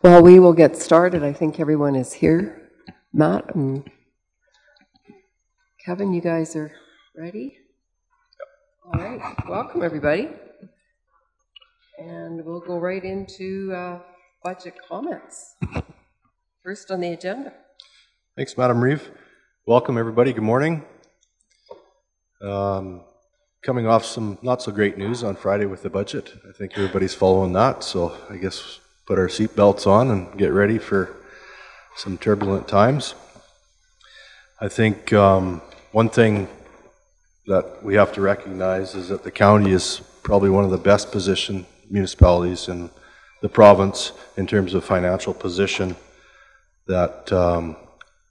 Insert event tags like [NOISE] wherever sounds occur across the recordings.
Well, we will get started. I think everyone is here. Matt and Kevin, you guys are ready? All right, welcome, everybody. And we'll go right into uh, budget comments. [LAUGHS] First on the agenda. Thanks, Madam Reeve. Welcome, everybody. Good morning. Um, coming off some not so great news on Friday with the budget. I think everybody's following that, so I guess put our seatbelts on and get ready for some turbulent times. I think um, one thing that we have to recognize is that the county is probably one of the best positioned municipalities in the province in terms of financial position that um,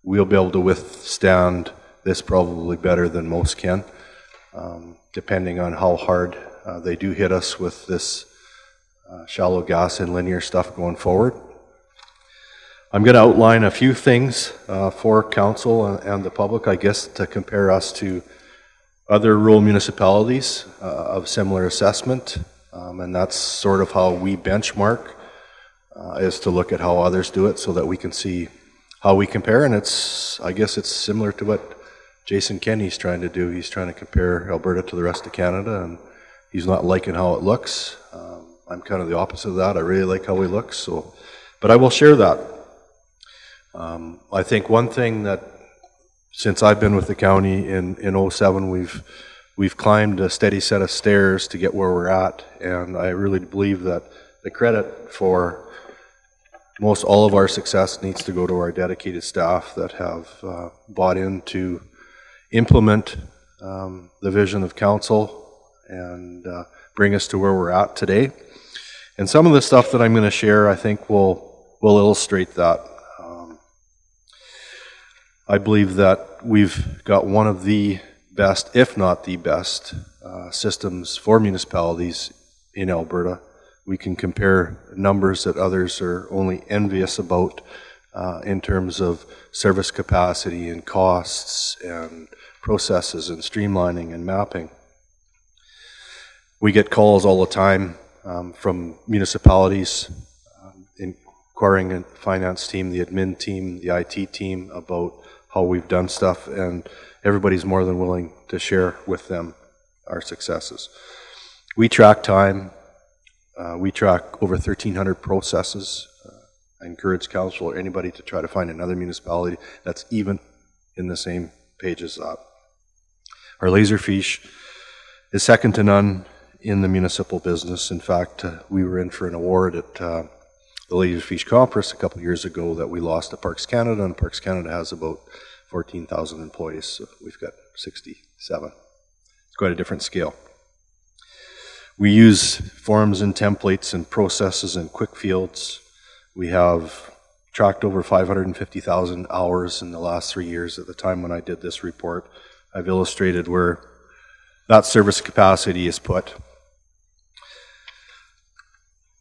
we'll be able to withstand this probably better than most can, um, depending on how hard uh, they do hit us with this uh, shallow gas and linear stuff going forward. I'm going to outline a few things uh, for council and, and, the public, I guess, to compare us to other rural municipalities uh, of similar assessment. Um, and that's sort of how we benchmark, uh, is to look at how others do it so that we can see how we compare, and it's I guess it's similar to what Jason Kenney's trying to do. He's trying to compare Alberta to the rest of Canada, and he's not liking how it looks. Um, I'm kind of the opposite of that. I really like how he looks, so but I will share that. Um, I think one thing that since I've been with the county in in 07, we've we've climbed a steady set of stairs to get where we're at, and I really believe that the credit for most all of our success needs to go to our dedicated staff that have uh, bought in to implement um, the vision of council and uh, bring us to where we're at today. And some of the stuff that I'm going to share, I think, will will illustrate that. Um, I believe that we've got one of the best, if not the best, uh, systems for municipalities in Alberta we can compare numbers that others are only envious about uh, in terms of service capacity and costs and processes and streamlining and mapping. We get calls all the time um, from municipalities um, inquiring finance team, the admin team, the IT team about how we've done stuff, and everybody's more than willing to share with them our successes. We track time, uh, we track over 1,300 processes. Uh, I encourage council or anybody to try to find another municipality that's even in the same page as that. Our Laserfiche is second to none in the municipal business. In fact, uh, we were in for an award at uh, the Laserfiche Conference a couple years ago that we lost to Parks Canada, and Parks Canada has about 14,000 employees, so we've got 67. It's quite a different scale. We use forms and templates and processes and quick fields. We have tracked over 550,000 hours in the last three years at the time when I did this report. I've illustrated where that service capacity is put.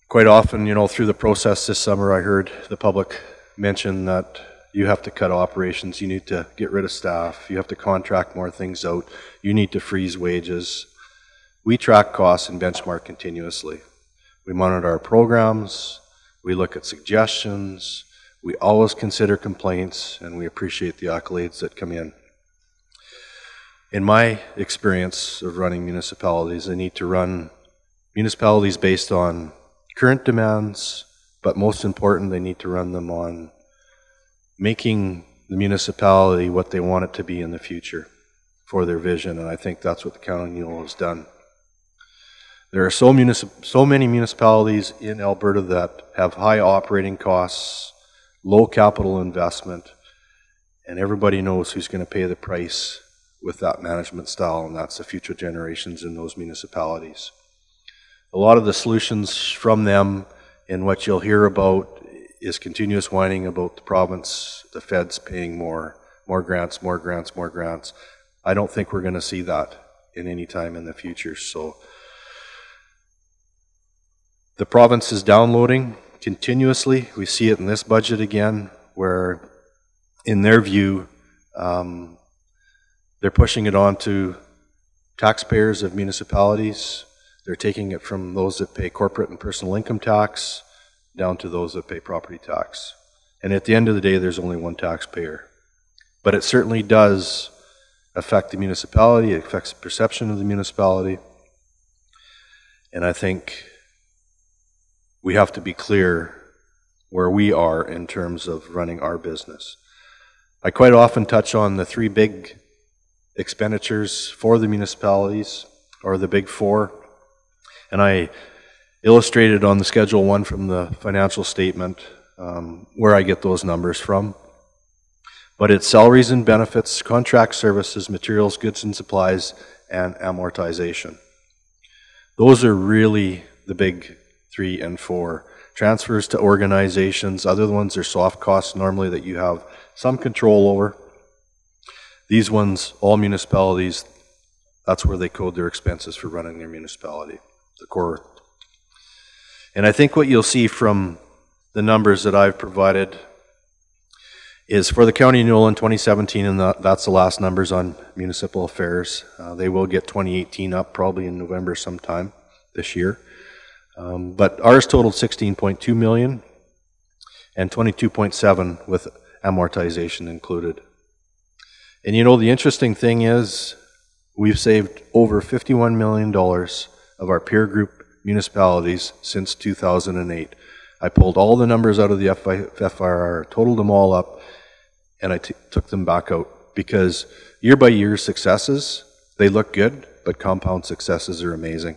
Quite often, you know, through the process this summer, I heard the public mention that you have to cut operations, you need to get rid of staff, you have to contract more things out, you need to freeze wages. We track costs and benchmark continuously. We monitor our programs, we look at suggestions, we always consider complaints, and we appreciate the accolades that come in. In my experience of running municipalities, I need to run municipalities based on current demands, but most important, they need to run them on making the municipality what they want it to be in the future for their vision, and I think that's what the County has done. There are so, so many municipalities in Alberta that have high operating costs, low capital investment, and everybody knows who's going to pay the price with that management style, and that's the future generations in those municipalities. A lot of the solutions from them and what you'll hear about is continuous whining about the province, the feds paying more, more grants, more grants, more grants. I don't think we're going to see that in any time in the future. So the province is downloading continuously. We see it in this budget again, where in their view, um, they're pushing it on to taxpayers of municipalities. They're taking it from those that pay corporate and personal income tax, down to those that pay property tax. And at the end of the day, there's only one taxpayer. But it certainly does affect the municipality, it affects the perception of the municipality. And I think we have to be clear where we are in terms of running our business. I quite often touch on the three big expenditures for the municipalities, or the big four, and I illustrated on the Schedule 1 from the financial statement um, where I get those numbers from. But it's salaries and benefits, contract services, materials, goods and supplies, and amortization. Those are really the big three and four. Transfers to organizations, other ones are soft costs normally that you have some control over. These ones, all municipalities, that's where they code their expenses for running their municipality, the core. And I think what you'll see from the numbers that I've provided is for the county Newell in 2017, and that's the last numbers on municipal affairs. Uh, they will get 2018 up probably in November sometime this year. Um, but ours totaled 16.2 million and 22.7 with amortization included. And you know, the interesting thing is we've saved over $51 million of our peer group municipalities since 2008. I pulled all the numbers out of the FIR, totaled them all up, and I took them back out because year by year successes, they look good, but compound successes are amazing.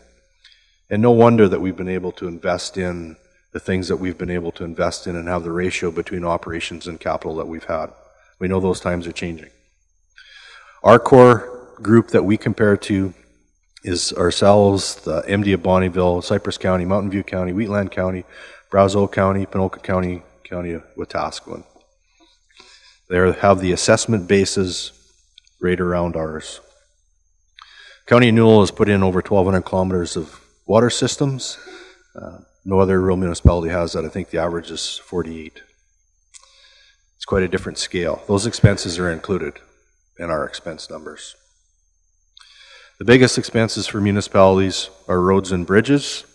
And no wonder that we've been able to invest in the things that we've been able to invest in and have the ratio between operations and capital that we've had. We know those times are changing. Our core group that we compare to is ourselves, the MD of Bonnyville, Cypress County, Mountain View County, Wheatland County, Brazeau County, Ponoka County, County of Wetaskiwin. They have the assessment bases right around ours. County of Newell has put in over 1,200 kilometers of water systems. Uh, no other rural municipality has that. I think the average is 48. It's quite a different scale. Those expenses are included in our expense numbers. The biggest expenses for municipalities are roads and bridges,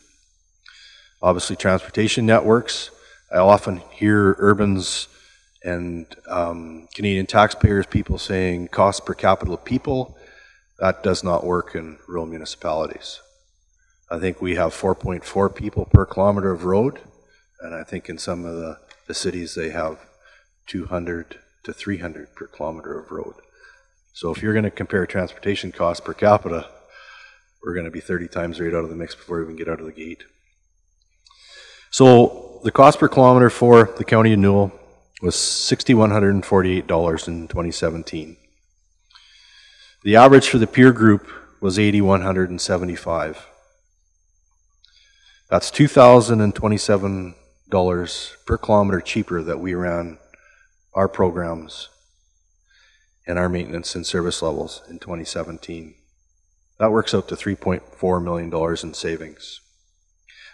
obviously transportation networks. I often hear urbans and um, Canadian taxpayers, people saying cost per capita of people. That does not work in rural municipalities. I think we have 4.4 people per kilometer of road, and I think in some of the, the cities they have 200 to 300 per kilometer of road. So if you're going to compare transportation costs per capita, we're going to be 30 times right out of the mix before we even get out of the gate. So the cost per kilometer for the county of Newell was $6,148 in 2017. The average for the peer group was 8,175. That's $2,027 per kilometer cheaper that we ran our programs and our maintenance and service levels in 2017. That works out to $3.4 million in savings.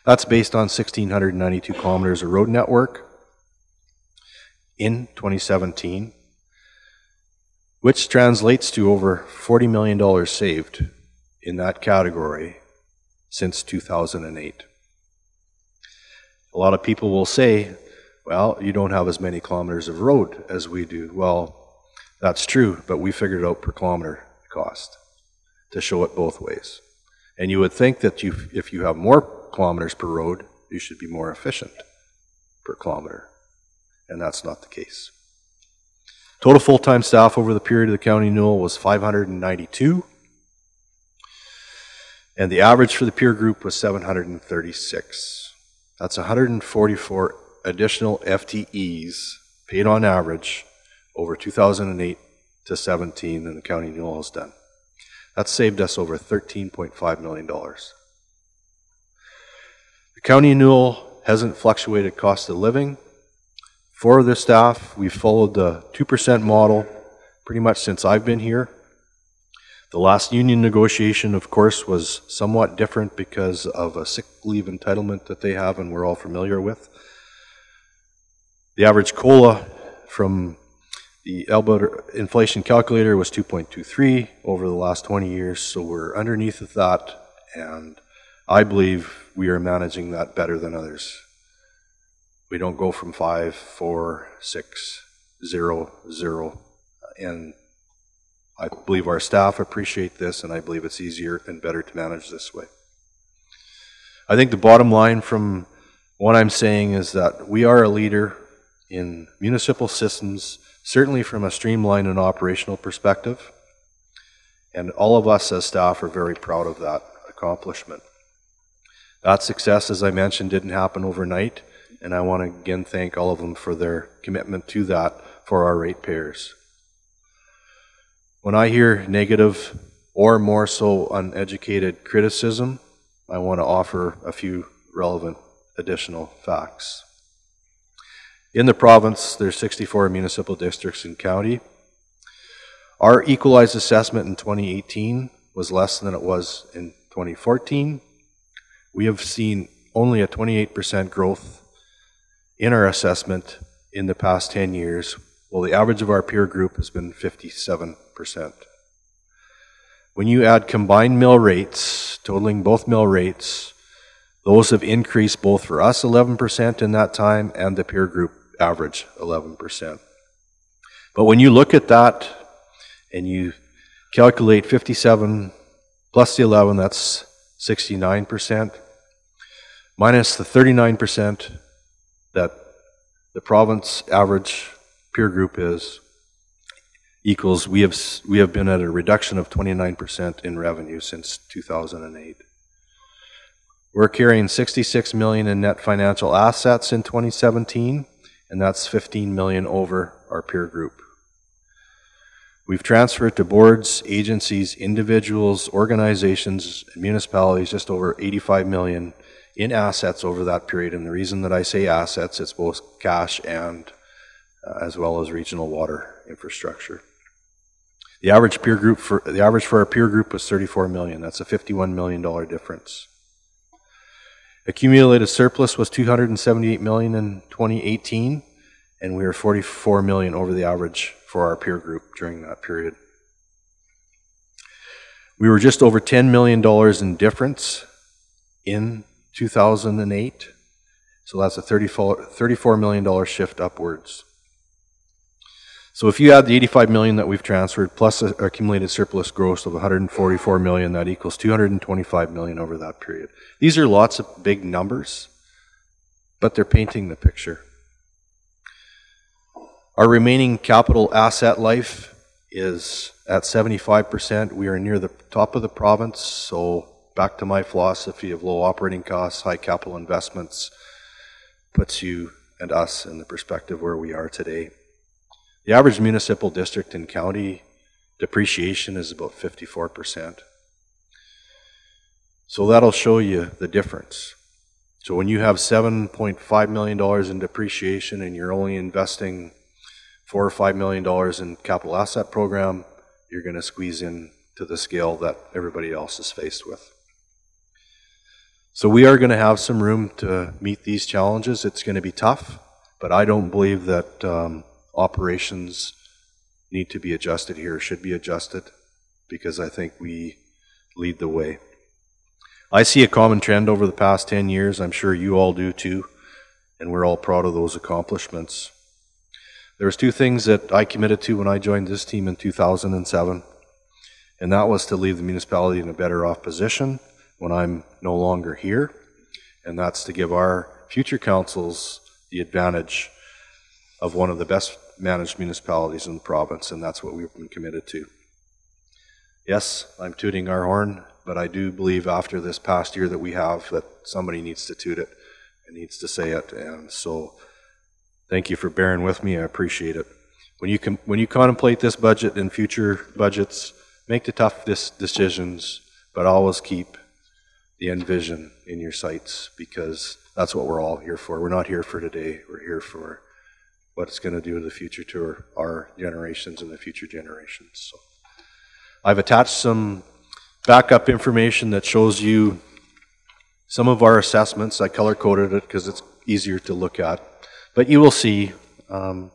That's based on 1,692 kilometers of road network in 2017, which translates to over $40 million saved in that category since 2008. A lot of people will say, well, you don't have as many kilometers of road as we do. Well, that's true, but we figured out per kilometer cost to show it both ways. And you would think that you, if you have more kilometers per road, you should be more efficient per kilometer. And that's not the case. Total full-time staff over the period of the county Newell was 592. And the average for the peer group was 736. That's 144 additional FTEs paid on average over 2008 to 17 than the county Newell has done. That's saved us over $13.5 million. The county Newell hasn't fluctuated cost of living. For the staff, we've followed the 2% model pretty much since I've been here. The last union negotiation, of course, was somewhat different because of a sick leave entitlement that they have and we're all familiar with. The average COLA from the Alberta inflation calculator was 2.23 over the last 20 years, so we're underneath of that, and I believe we are managing that better than others. we don't go from five, four, six, zero, zero. And I believe our staff appreciate this, and I believe it's easier and better to manage this way. I think the bottom line from what I'm saying is that we are a leader in municipal systems, certainly from a streamlined and operational perspective. And all of us as staff are very proud of that accomplishment. That success, as I mentioned, didn't happen overnight, and I want to again thank all of them for their commitment to that for our ratepayers. When I hear negative or more so uneducated criticism, I want to offer a few relevant additional facts. In the province, there's 64 municipal districts and county. Our equalized assessment in 2018 was less than it was in 2014. We have seen only a 28% growth in our assessment in the past 10 years, while the average of our peer group has been 57%. When you add combined mill rates, totaling both mill rates, those have increased both for us 11% in that time and the peer group average 11%. But when you look at that and you calculate 57 plus the 11, that's 69%, minus the 39% that the province average peer group is, equals we have, we have been at a reduction of 29% in revenue since 2008. We're carrying 66 million in net financial assets in 2017, and that's 15 million over our peer group. We've transferred to boards, agencies, individuals, organizations, municipalities just over 85 million in assets over that period. And the reason that I say assets, it's both cash and uh, as well as regional water infrastructure. The average peer group for the average for our peer group was 34 million. That's a 51 million dollar difference. Accumulated surplus was 278 million in 2018, and we were 44 million over the average for our peer group during that period. We were just over $10 million in difference in 2008, so that's a $34 million shift upwards. So if you add the 85 million that we've transferred plus accumulated surplus gross of 144 million, that equals 225 million over that period. These are lots of big numbers, but they're painting the picture. Our remaining capital asset life is at 75%. We are near the top of the province, so back to my philosophy of low operating costs, high capital investments, puts you and us in the perspective where we are today. The average municipal district and county depreciation is about 54%. So that'll show you the difference. So when you have $7.5 million in depreciation and you're only investing four or five million dollars in capital asset program, you're going to squeeze in to the scale that everybody else is faced with. So we are going to have some room to meet these challenges. It's going to be tough, but I don't believe that um, operations need to be adjusted here, should be adjusted, because I think we lead the way. I see a common trend over the past 10 years. I'm sure you all do too, and we're all proud of those accomplishments. There was two things that I committed to when I joined this team in 2007, and that was to leave the municipality in a better off position when I'm no longer here, and that's to give our future councils the advantage of one of the best managed municipalities in the province, and that's what we've been committed to. Yes, I'm tooting our horn, but I do believe after this past year that we have that somebody needs to toot it and needs to say it, and so Thank you for bearing with me. I appreciate it. When you when you contemplate this budget and future budgets, make the tough decisions, but always keep the end vision in your sights because that's what we're all here for. We're not here for today. We're here for what it's going to do in the future to our generations and the future generations. So I've attached some backup information that shows you some of our assessments. I color coded it because it's easier to look at. But you will see um,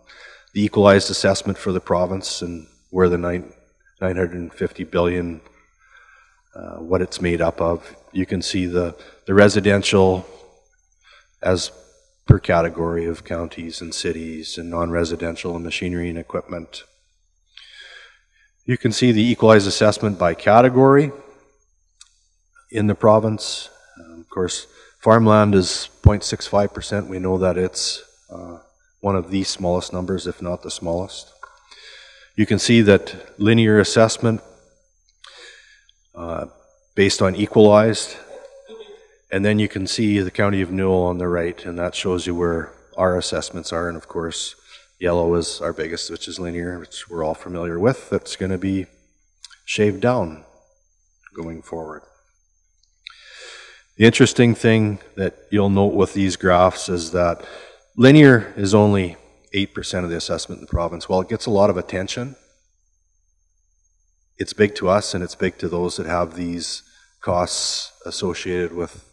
the equalized assessment for the province and where the nine, 950 billion, uh, what it's made up of. You can see the, the residential as per category of counties and cities and non-residential and machinery and equipment. You can see the equalized assessment by category in the province. Um, of course, farmland is 0.65%. We know that it's uh, one of the smallest numbers, if not the smallest. You can see that linear assessment uh, based on equalized, and then you can see the county of Newell on the right, and that shows you where our assessments are, and of course, Yellow is our biggest, which is linear, which we're all familiar with. That's going to be shaved down going forward. The interesting thing that you'll note with these graphs is that linear is only 8% of the assessment in the province. While it gets a lot of attention, it's big to us and it's big to those that have these costs associated with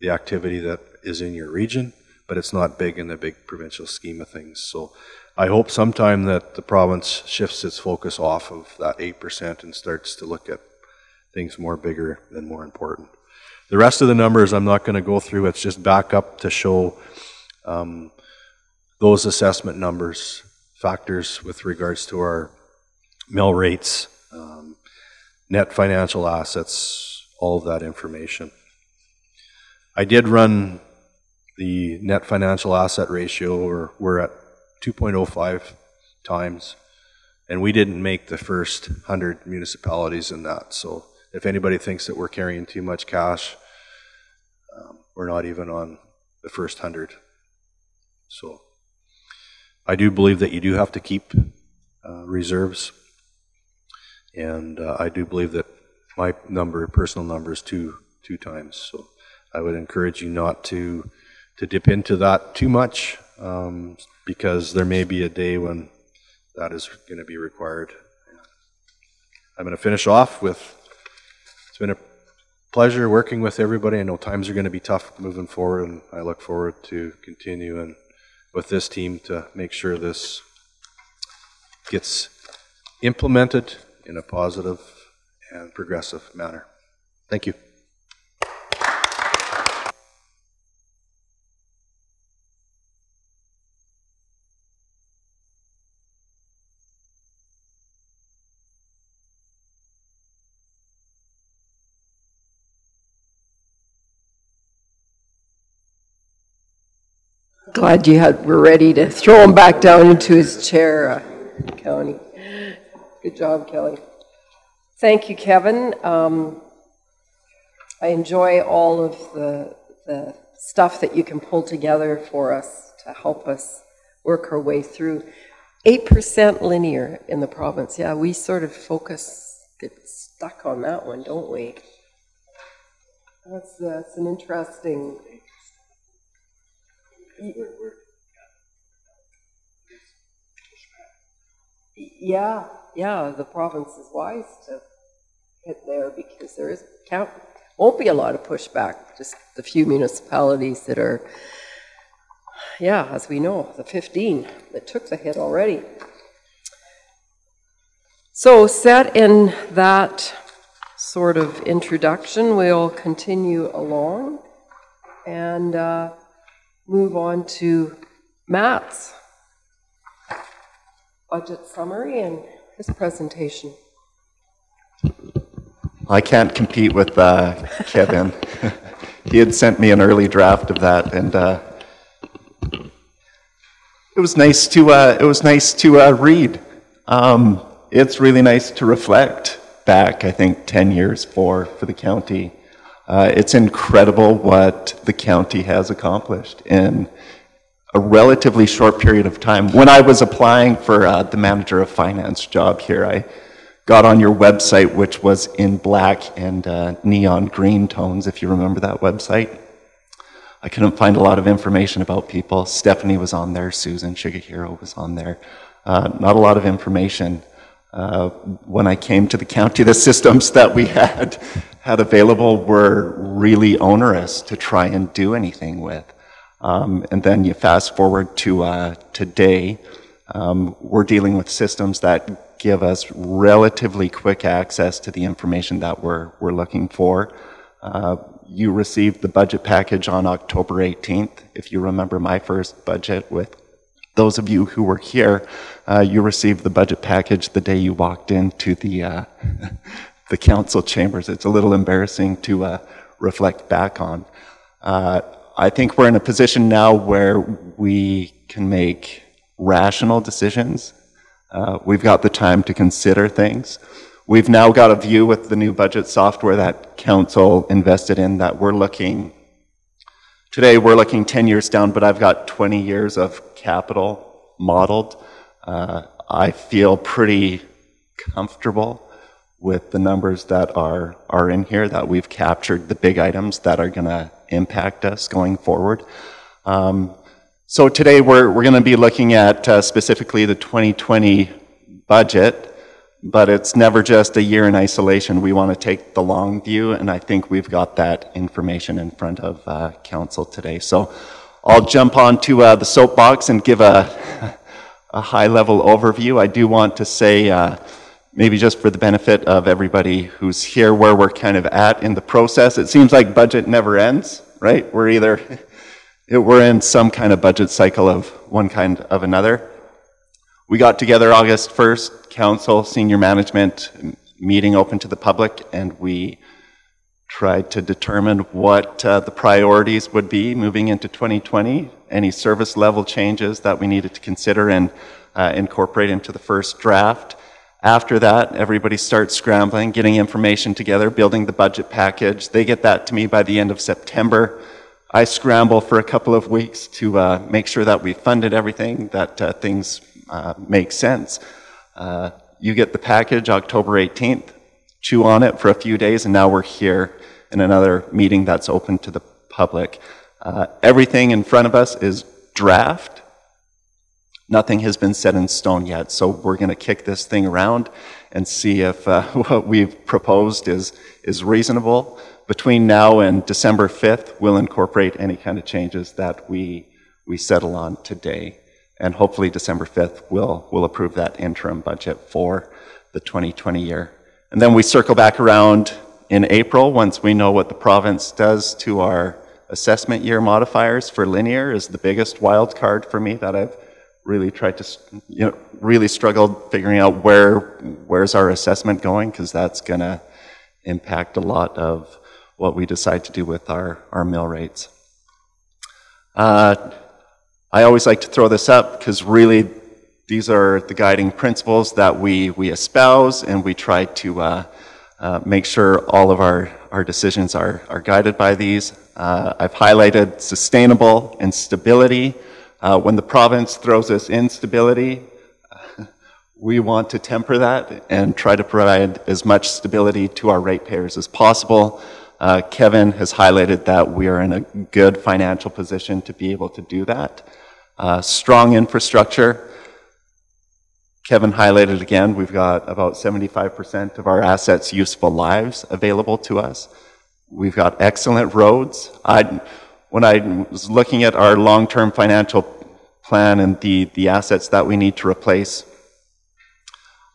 the activity that is in your region, but it's not big in the big provincial scheme of things. So I hope sometime that the province shifts its focus off of that 8% and starts to look at things more bigger and more important. The rest of the numbers I'm not going to go through. It's just back up to show um, those assessment numbers, factors with regards to our mill rates, um, net financial assets, all of that information. I did run the net financial asset ratio, or we're at 2.05 times, and we didn't make the first 100 municipalities in that. So if anybody thinks that we're carrying too much cash, um, we're not even on the first 100. So I do believe that you do have to keep uh, reserves, and uh, I do believe that my number, personal number, is two two times. So I would encourage you not to to dip into that too much um, because there may be a day when that is going to be required. I'm going to finish off with it's been a pleasure working with everybody. I know times are going to be tough moving forward, and I look forward to continuing with this team to make sure this gets implemented in a positive and progressive manner. Thank you. Glad you had, were ready to throw him back down into his chair, uh, County. Good job, Kelly. Thank you, Kevin. Um, I enjoy all of the, the stuff that you can pull together for us to help us work our way through. 8% linear in the province. Yeah, we sort of focus, get stuck on that one, don't we? That's, that's an interesting yeah, yeah, the province is wise to hit there because there is count won't be a lot of pushback. Just the few municipalities that are, yeah, as we know, the 15 that took the hit already. So, set in that sort of introduction, we'll continue along and. Uh, move on to Matt's budget summary and his presentation. I can't compete with uh, Kevin. [LAUGHS] he had sent me an early draft of that, and uh, it was nice to uh, it was nice to uh, read. Um, it's really nice to reflect back. I think ten years for for the county uh, it's incredible what the county has accomplished in a relatively short period of time. When I was applying for uh, the manager of finance job here, I got on your website, which was in black and uh, neon green tones, if you remember that website. I couldn't find a lot of information about people. Stephanie was on there, Susan Shigehiro was on there. Uh, not a lot of information. Uh, when I came to the county, the systems that we had had available were really onerous to try and do anything with. Um, and then you fast forward to uh, today, um, we're dealing with systems that give us relatively quick access to the information that we're, we're looking for. Uh, you received the budget package on October 18th. If you remember my first budget with those of you who were here, uh, you received the budget package the day you walked into the, uh, [LAUGHS] the council chambers. It's a little embarrassing to uh, reflect back on. Uh, I think we're in a position now where we can make rational decisions. Uh, we've got the time to consider things. We've now got a view with the new budget software that council invested in that we're looking, today we're looking 10 years down, but I've got 20 years of capital modeled. Uh, I feel pretty comfortable with the numbers that are, are in here, that we've captured the big items that are going to impact us going forward. Um, so today we're, we're going to be looking at uh, specifically the 2020 budget, but it's never just a year in isolation. We want to take the long view, and I think we've got that information in front of uh, council today. So I'll jump onto uh, the soapbox and give a, a high level overview. I do want to say, uh, maybe just for the benefit of everybody who's here, where we're kind of at in the process. It seems like budget never ends, right? We're either [LAUGHS] we're in some kind of budget cycle of one kind of another. We got together August 1st, council, senior management meeting open to the public, and we tried to determine what uh, the priorities would be moving into 2020, any service level changes that we needed to consider and uh, incorporate into the first draft. After that, everybody starts scrambling, getting information together, building the budget package. They get that to me by the end of September. I scramble for a couple of weeks to uh, make sure that we funded everything, that uh, things uh, make sense. Uh, you get the package October 18th, chew on it for a few days, and now we're here in another meeting that's open to the public. Uh, everything in front of us is draft. Nothing has been set in stone yet, so we're going to kick this thing around and see if uh, [LAUGHS] what we've proposed is, is reasonable between now and December 5th, we'll incorporate any kind of changes that we, we settle on today. And hopefully December 5th, we'll, we'll approve that interim budget for the 2020 year. And then we circle back around in April once we know what the province does to our assessment year modifiers for linear is the biggest wild card for me that I've really tried to, you know, really struggled figuring out where, where's our assessment going because that's going to impact a lot of what we decide to do with our, our mill rates. Uh, I always like to throw this up because really these are the guiding principles that we, we espouse and we try to uh, uh, make sure all of our, our decisions are, are guided by these. Uh, I've highlighted sustainable and stability. Uh, when the province throws us instability, [LAUGHS] we want to temper that and try to provide as much stability to our ratepayers as possible. Uh, Kevin has highlighted that we are in a good financial position to be able to do that. Uh, strong infrastructure. Kevin highlighted again, we've got about 75% of our assets' useful lives available to us. We've got excellent roads. I, when I was looking at our long-term financial plan and the, the assets that we need to replace,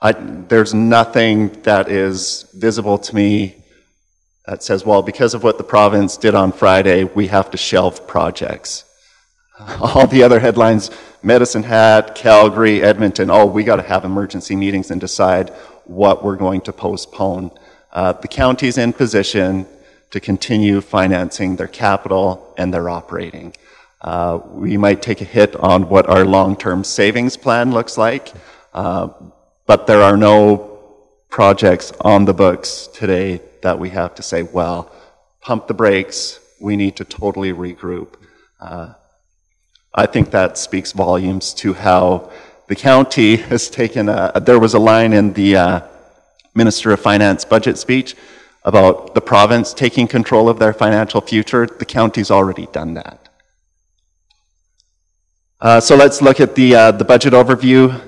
I, there's nothing that is visible to me that says, well, because of what the province did on Friday, we have to shelve projects. [LAUGHS] All the other headlines, Medicine Hat, Calgary, Edmonton, oh, we got to have emergency meetings and decide what we're going to postpone. Uh, the county's in position to continue financing their capital and their operating. Uh, we might take a hit on what our long-term savings plan looks like, uh, but there are no projects on the books today that we have to say, well, pump the brakes, we need to totally regroup. Uh, I think that speaks volumes to how the county [LAUGHS] has taken a, there was a line in the uh, Minister of Finance budget speech about the province taking control of their financial future. The county's already done that. Uh, so let's look at the, uh, the budget overview.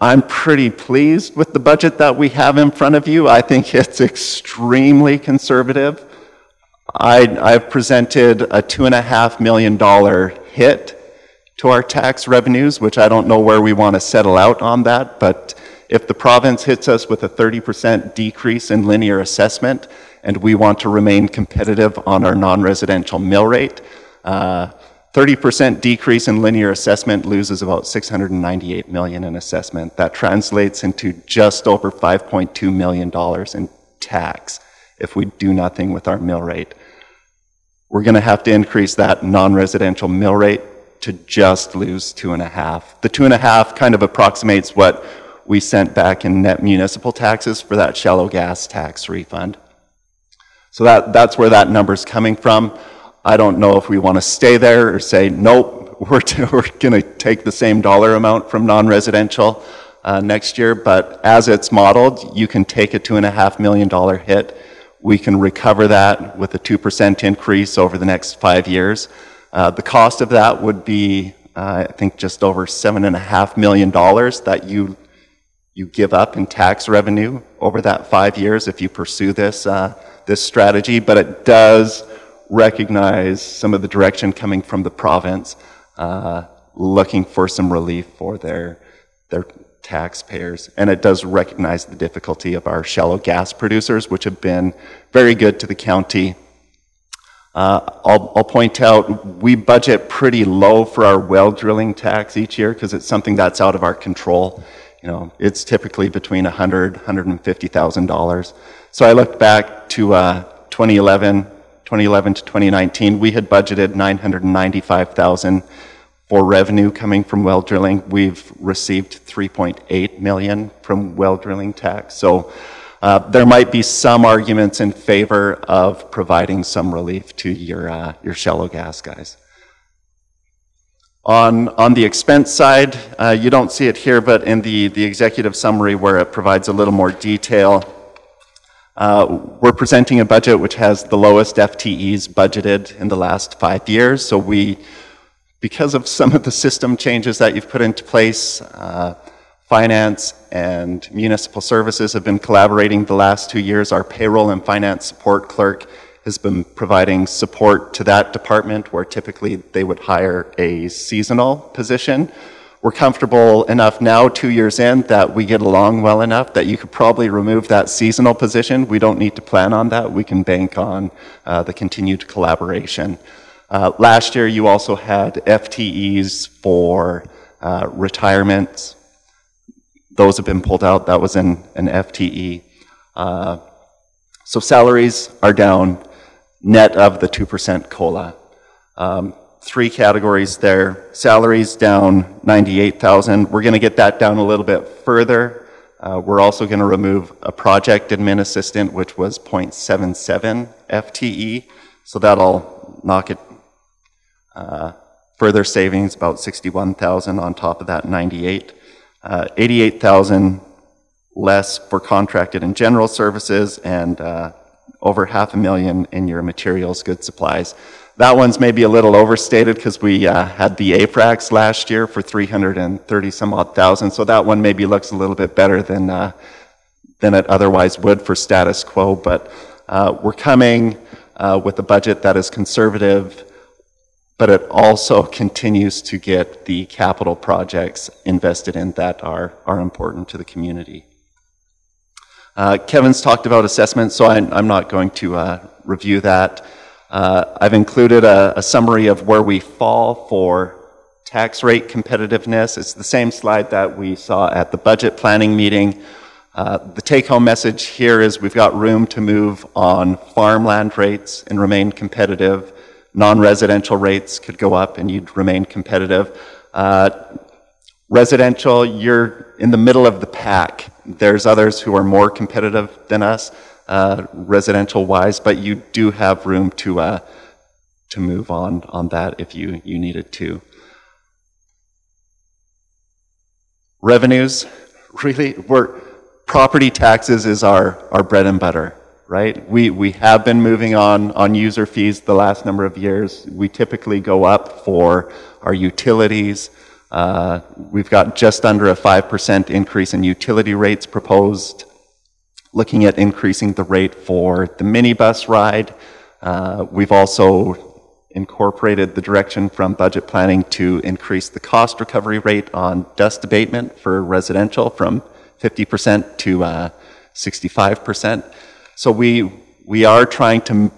I'm pretty pleased with the budget that we have in front of you. I think it's extremely conservative. I, have presented a $2.5 million hit to our tax revenues, which I don't know where we want to settle out on that, but if the province hits us with a 30% decrease in linear assessment and we want to remain competitive on our non-residential mill rate. Uh, 30% decrease in linear assessment loses about 698 million in assessment. That translates into just over 5.2 million dollars in tax if we do nothing with our mill rate. We're going to have to increase that non-residential mill rate to just lose two and a half. The two and a half kind of approximates what we sent back in net municipal taxes for that shallow gas tax refund. So that, that's where that number's coming from. I don't know if we want to stay there or say, nope, we're, [LAUGHS] we're going to take the same dollar amount from non-residential uh, next year, but as it's modeled, you can take a $2.5 million hit. We can recover that with a 2% increase over the next five years. Uh, the cost of that would be, uh, I think, just over $7.5 million that you, you give up in tax revenue over that five years if you pursue this, uh, this strategy, but it does recognize some of the direction coming from the province, uh, looking for some relief for their, their taxpayers. And it does recognize the difficulty of our shallow gas producers, which have been very good to the county. Uh, I'll, I'll, point out we budget pretty low for our well drilling tax each year because it's something that's out of our control. You know, it's typically between 100, 150,000 dollars. So I looked back to uh, 2011 2011 to 2019, we had budgeted 995,000 for revenue coming from well drilling. We've received 3.8 million from well drilling tax. So uh, there might be some arguments in favor of providing some relief to your, uh, your shallow gas guys. On, on the expense side, uh, you don't see it here, but in the, the executive summary where it provides a little more detail, uh, we're presenting a budget which has the lowest FTEs budgeted in the last five years. So we, because of some of the system changes that you've put into place, uh, finance and municipal services have been collaborating the last two years. Our payroll and finance support clerk has been providing support to that department where typically they would hire a seasonal position we're comfortable enough now, two years in, that we get along well enough that you could probably remove that seasonal position. We don't need to plan on that. We can bank on uh, the continued collaboration. Uh, last year, you also had FTEs for uh, retirements. Those have been pulled out. That was an, an FTE. Uh, so salaries are down net of the 2% COLA. Um, three categories there. Salaries down 98,000. We're going to get that down a little bit further. Uh, we're also going to remove a project admin assistant, which was 0.77 FTE. So that'll knock it uh, further savings, about 61,000 on top of that 98. Uh, 88,000 less for contracted and general services and uh, over half a million in your materials, goods, supplies. That one's maybe a little overstated because we uh, had the AFRAX last year for 330 some odd thousand, so that one maybe looks a little bit better than, uh, than it otherwise would for status quo. But uh, we're coming uh, with a budget that is conservative, but it also [LAUGHS] continues to get the capital projects invested in that are, are important to the community. Uh, Kevin's talked about assessment, so I, am not going to uh, review that. Uh, I've included a, a, summary of where we fall for tax rate competitiveness. It's the same slide that we saw at the budget planning meeting. Uh, the take-home message here is we've got room to move on farmland rates and remain competitive. Non-residential rates could go up and you'd remain competitive. Uh, residential, you're in the middle of the pack. There's others who are more competitive than us uh, residential wise, but you do have room to uh, to move on on that if you you needed to. Revenues, [LAUGHS] really, we're property taxes is our our bread and butter, right? We we have been moving on on user fees the last number of years. We typically go up for our utilities. Uh, we've got just under a 5% increase in utility rates proposed looking at increasing the rate for the minibus ride. Uh, we've also incorporated the direction from budget planning to increase the cost recovery rate on dust abatement for residential from 50% to uh, 65%. So we, we are trying to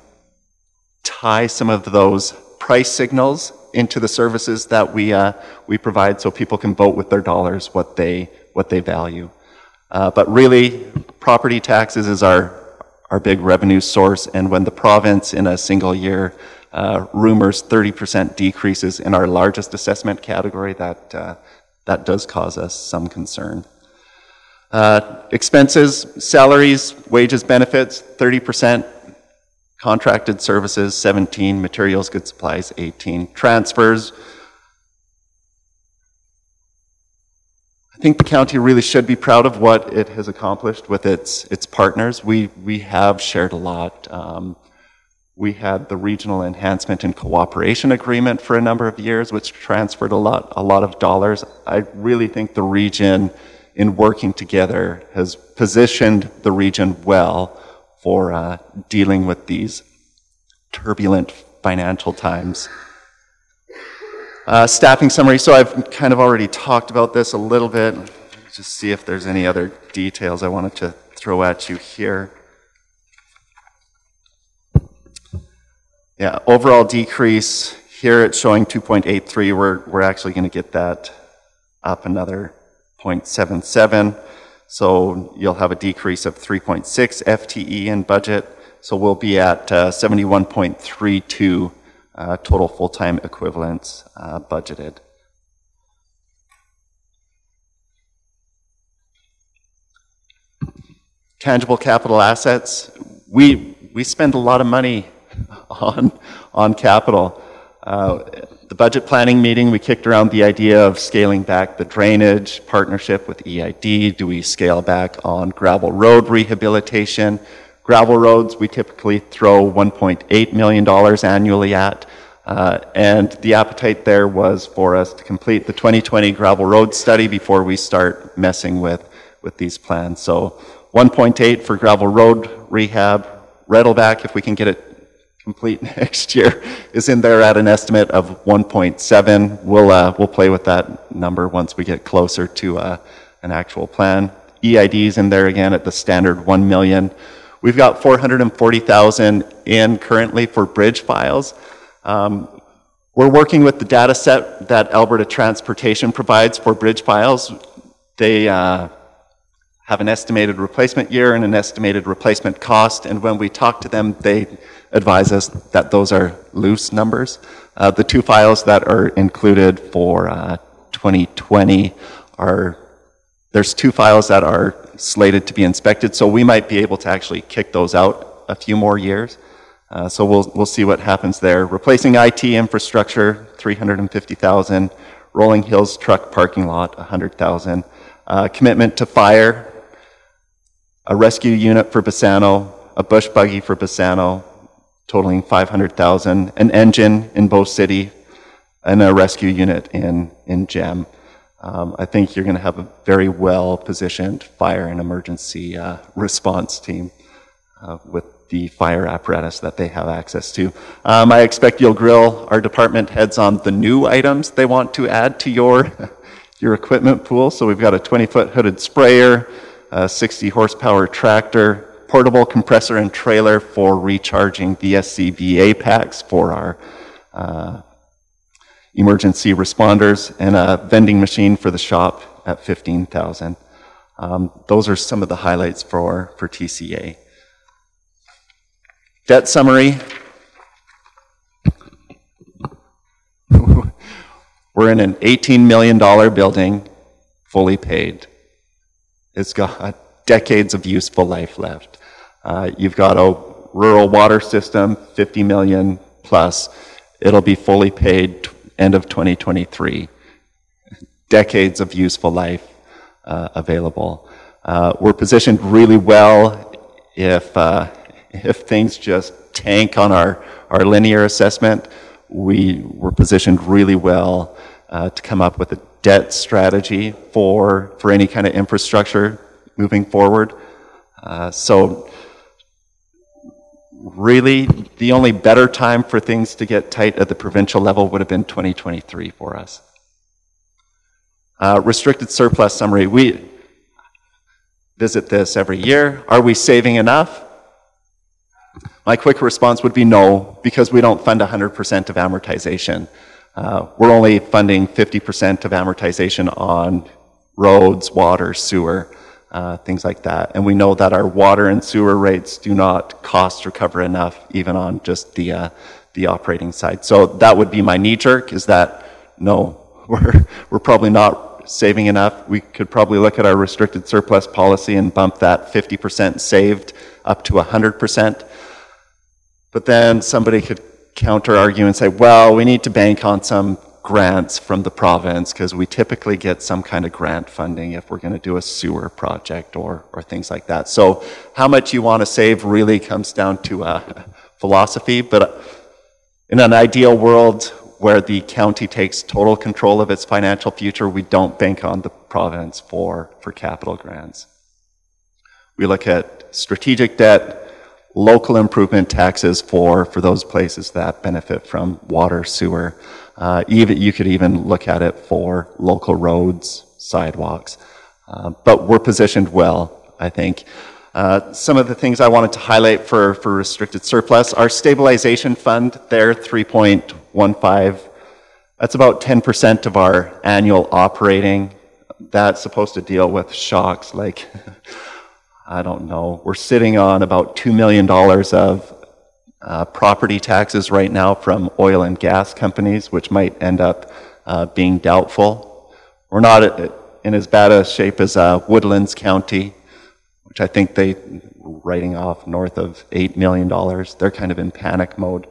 tie some of those price signals into the services that we, uh, we provide so people can vote with their dollars what they, what they value. Uh, but really, property taxes is our, our big revenue source, and when the province in a single year uh, rumors 30% decreases in our largest assessment category, that, uh, that does cause us some concern. Uh, expenses, salaries, wages, benefits, 30%. Contracted services, 17. Materials, goods, supplies, 18. Transfers. I think the county really should be proud of what it has accomplished with its, its partners. We, we have shared a lot. Um, we had the regional enhancement and cooperation agreement for a number of years, which transferred a lot, a lot of dollars. I really think the region, in working together, has positioned the region well for uh, dealing with these turbulent financial times. Uh, staffing summary. So I've kind of already talked about this a little bit. Just see if there's any other details I wanted to throw at you here. Yeah, overall decrease, here it's showing 2.83. We're, we're actually going to get that up another 0.77. So you'll have a decrease of 3.6 FTE in budget. So we'll be at uh, 71.32 uh, total full-time equivalents uh, budgeted. Tangible capital assets. We, we spend a lot of money [LAUGHS] on, on capital. The budget planning meeting, we kicked around the idea of scaling back the drainage partnership with EID. Do we scale back on gravel road rehabilitation? Gravel roads, we typically throw $1.8 million annually at. Uh, and the appetite there was for us to complete the 2020 gravel road study before we start messing with, with these plans. So 1.8 for gravel road rehab, Redelbach, if we can get it complete [LAUGHS] next year is in there at an estimate of 1.7. We'll, uh, we'll play with that number once we get closer to uh, an actual plan. EIDs in there again at the standard 1 million. We've got 440,000 in currently for bridge files. Um, we're working with the data set that Alberta Transportation provides for bridge files. They uh, have an estimated replacement year and an estimated replacement cost, and when we talk to them, they advise us that those are loose numbers. Uh, the two files that are included for uh, 2020 are, there's two files that are slated to be inspected, so we might be able to actually kick those out a few more years. Uh, so we'll, we'll see what happens there. Replacing IT infrastructure, 350,000. Rolling Hills truck parking lot, 100,000. Uh, commitment to fire, a rescue unit for Bassano, a bush buggy for Bassano, totaling 500,000, an engine in Bow City, and a rescue unit in, in GEM. Um, I think you're going to have a very well positioned fire and emergency uh, response team uh, with the fire apparatus that they have access to. Um, I expect you'll grill our department heads on the new items they want to add to your, [LAUGHS] your equipment pool. So we've got a 20 foot hooded sprayer, a 60 horsepower tractor, portable compressor and trailer for recharging VSCBA packs for our uh, emergency responders, and a vending machine for the shop at 15,000. Um, those are some of the highlights for, for TCA. Debt summary. [LAUGHS] We're in an $18 million building, fully paid. It's got decades of useful life left. Uh, you've got a rural water system, 50 million plus. It'll be fully paid end of 2023. Decades of useful life uh, available. Uh, we're positioned really well if, uh, if things just tank on our, our linear assessment. We were positioned really well uh, to come up with a debt strategy for, for any kind of infrastructure moving forward. Uh, so really the only better time for things to get tight at the provincial level would have been 2023 for us. Uh, restricted surplus summary. We visit this every year. Are we saving enough? My quick response would be no, because we don't fund 100% of amortization. Uh, we're only funding 50% of amortization on roads, water, sewer, uh, things like that. And we know that our water and sewer rates do not cost recover enough, even on just the, uh, the operating side. So that would be my knee jerk is that no, [LAUGHS] we're, we're probably not saving enough. We could probably look at our restricted surplus policy and bump that 50% saved up to 100%. But then somebody could counter argue and say, well, we need to bank on some grants from the province because we typically get some kind of grant funding if we're going to do a sewer project or, or things like that. So how much you want to save really comes down to a philosophy. But in an ideal world where the county takes total control of its financial future, we don't bank on the province for, for capital grants. We look at strategic debt, local improvement taxes for, for those places that benefit from water, sewer. Uh, even, you could even look at it for local roads, sidewalks. Uh, but we're positioned well, I think. Uh, some of the things I wanted to highlight for, for restricted surplus, our stabilization fund there, 3.15, that's about 10% of our annual operating. That's supposed to deal with shocks like [LAUGHS] I don't know, we're sitting on about $2 million of uh, property taxes right now from oil and gas companies, which might end up uh, being doubtful. We're not in as bad a shape as uh, Woodlands County, which I think they writing off north of $8 million. They're kind of in panic mode.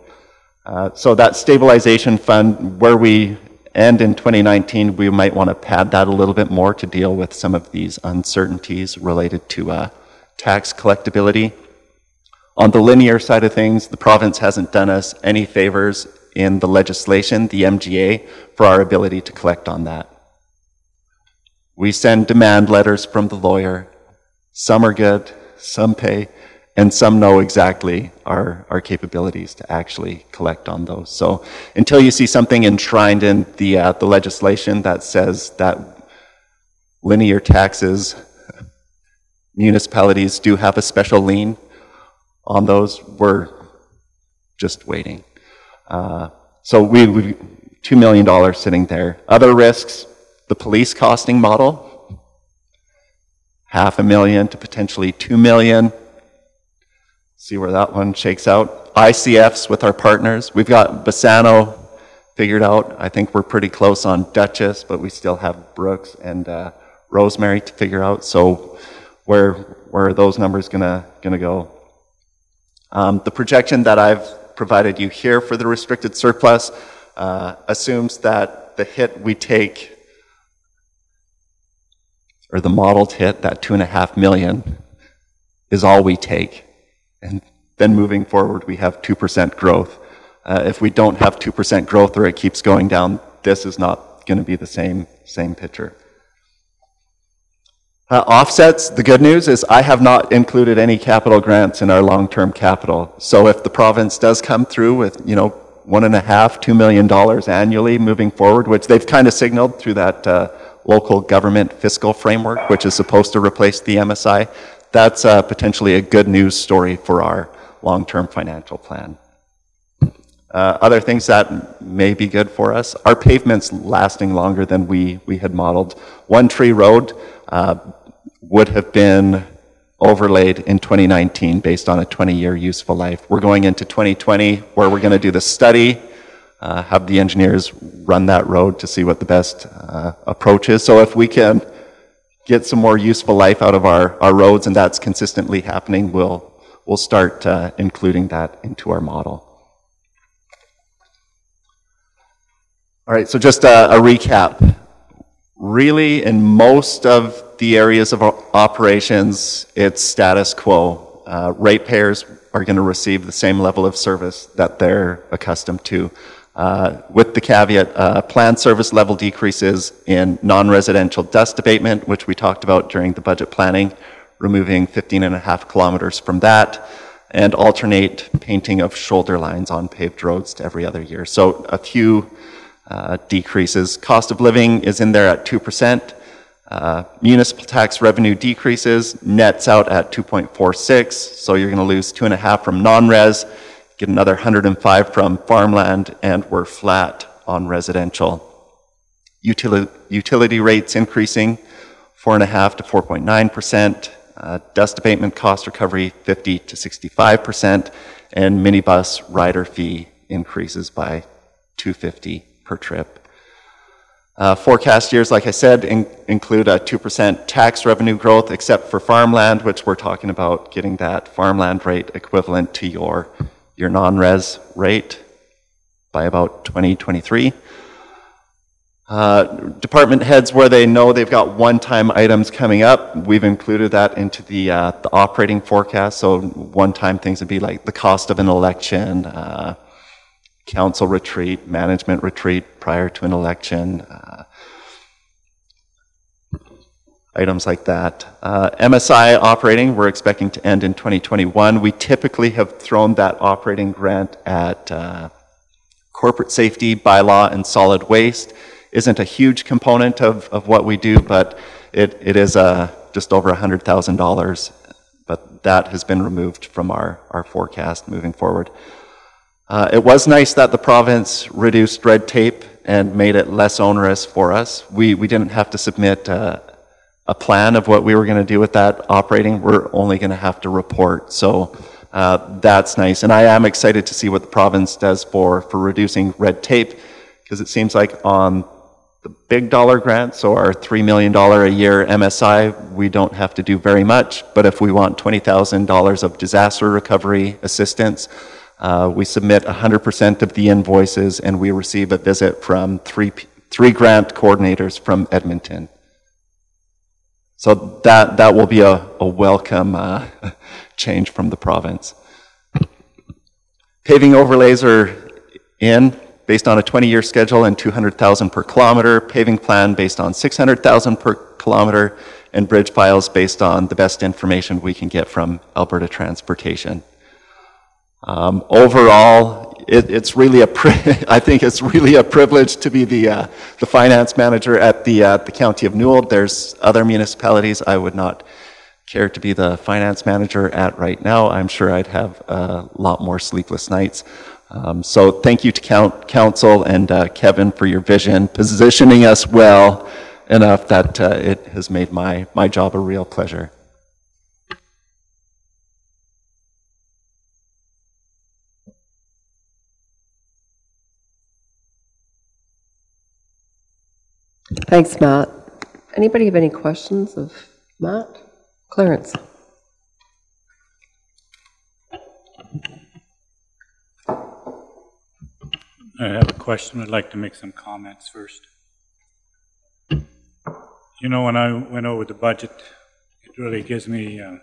Uh, so that stabilization fund, where we end in 2019, we might want to pad that a little bit more to deal with some of these uncertainties related to uh, tax collectability. On the linear side of things, the province hasn't done us any favors in the legislation, the MGA, for our ability to collect on that. We send demand letters from the lawyer. Some are good, some pay, and some know exactly our, our capabilities to actually collect on those. So until you see something enshrined in the, uh, the legislation that says that linear taxes municipalities do have a special lien on those. We're just waiting. Uh, so we, we $2 million sitting there. Other risks, the police costing model, half a million to potentially 2 million. See where that one shakes out. ICFs with our partners. We've got Bassano figured out. I think we're pretty close on Duchess, but we still have Brooks and uh, Rosemary to figure out. So where where are those numbers gonna gonna go? Um, the projection that I've provided you here for the restricted surplus uh, assumes that the hit we take, or the modeled hit, that two and a half million, is all we take, and then moving forward we have two percent growth. Uh, if we don't have two percent growth or it keeps going down, this is not going to be the same same picture. Uh, offsets, the good news is I have not included any capital grants in our long-term capital. So if the province does come through with, you know, one and a half, two million dollars annually moving forward, which they've kind of signaled through that uh, local government fiscal framework, which is supposed to replace the MSI, that's uh, potentially a good news story for our long-term financial plan. Uh, other things that may be good for us, our pavements lasting longer than we, we had modeled. One Tree Road, uh, would have been overlaid in 2019 based on a 20-year useful life. We're going into 2020 where we're going to do the study, uh, have the engineers run that road to see what the best uh, approach is. So if we can get some more useful life out of our, our roads and that's consistently happening, we'll, we'll start uh, including that into our model. All right, so just a, a recap. Really, in most of the areas of operations, it's status quo. Uh, ratepayers are going to receive the same level of service that they're accustomed to. Uh, with the caveat, uh, planned service level decreases in non-residential dust abatement, which we talked about during the budget planning, removing 15 and a half kilometers from that, and alternate painting of shoulder lines on paved roads to every other year. So a few uh, decreases. Cost of living is in there at 2%. Uh, municipal tax revenue decreases, nets out at 2.46, so you're going to lose two and a half from non-res, get another 105 from farmland, and we're flat on residential. Utility, rates increasing, four and a half to 4.9 percent. Uh, dust abatement cost recovery 50 to 65 percent, and minibus rider fee increases by 250 per trip. Uh, forecast years, like I said, in, include a 2% tax revenue growth, except for farmland, which we're talking about getting that farmland rate equivalent to your, your non-res rate by about 2023. Uh, department heads where they know they've got one-time items coming up, we've included that into the, uh, the operating forecast. So one-time things would be like the cost of an election, uh, council retreat, management retreat prior to an election, uh, items like that. Uh, MSI operating, we're expecting to end in 2021. We typically have thrown that operating grant at uh, corporate safety, bylaw, and solid waste. Isn't a huge component of, of what we do, but it, it is uh, just over $100,000. But that has been removed from our, our forecast moving forward. Uh, it was nice that the province reduced red tape and made it less onerous for us. We, we didn't have to submit uh, a plan of what we were going to do with that operating. We're only going to have to report. So uh, that's nice. And I am excited to see what the province does for, for reducing red tape because it seems like on the big dollar grants or our $3 million a year MSI, we don't have to do very much. But if we want $20,000 of disaster recovery assistance, uh, we submit 100% of the invoices and we receive a visit from three, three grant coordinators from Edmonton. So that, that will be a, a welcome uh, [LAUGHS] change from the province. Paving overlays are in based on a 20-year schedule and 200,000 per kilometer, paving plan based on 600,000 per kilometer, and bridge files based on the best information we can get from Alberta Transportation. Um, overall, it, it's really a [LAUGHS] I think it's really a privilege to be the uh, the finance manager at the uh, the county of Newell. There's other municipalities I would not care to be the finance manager at right now. I'm sure I'd have a lot more sleepless nights. Um, so thank you to count, council and uh, Kevin for your vision, positioning us well enough that uh, it has made my my job a real pleasure. Thanks, Matt. Anybody have any questions of Matt? Clarence? I have a question. I'd like to make some comments first. You know, when I went over the budget, it really gives me uh,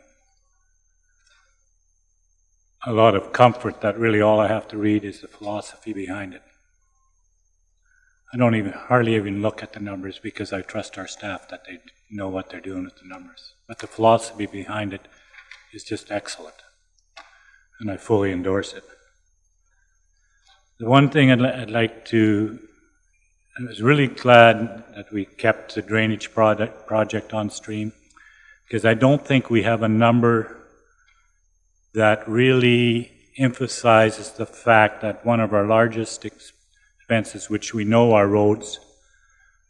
a lot of comfort that really all I have to read is the philosophy behind it. I don't even hardly even look at the numbers because I trust our staff that they know what they're doing with the numbers. But the philosophy behind it is just excellent, and I fully endorse it. The one thing I'd, I'd like to, I was really glad that we kept the drainage project, project on stream because I don't think we have a number that really emphasizes the fact that one of our largest expenses, which we know are roads,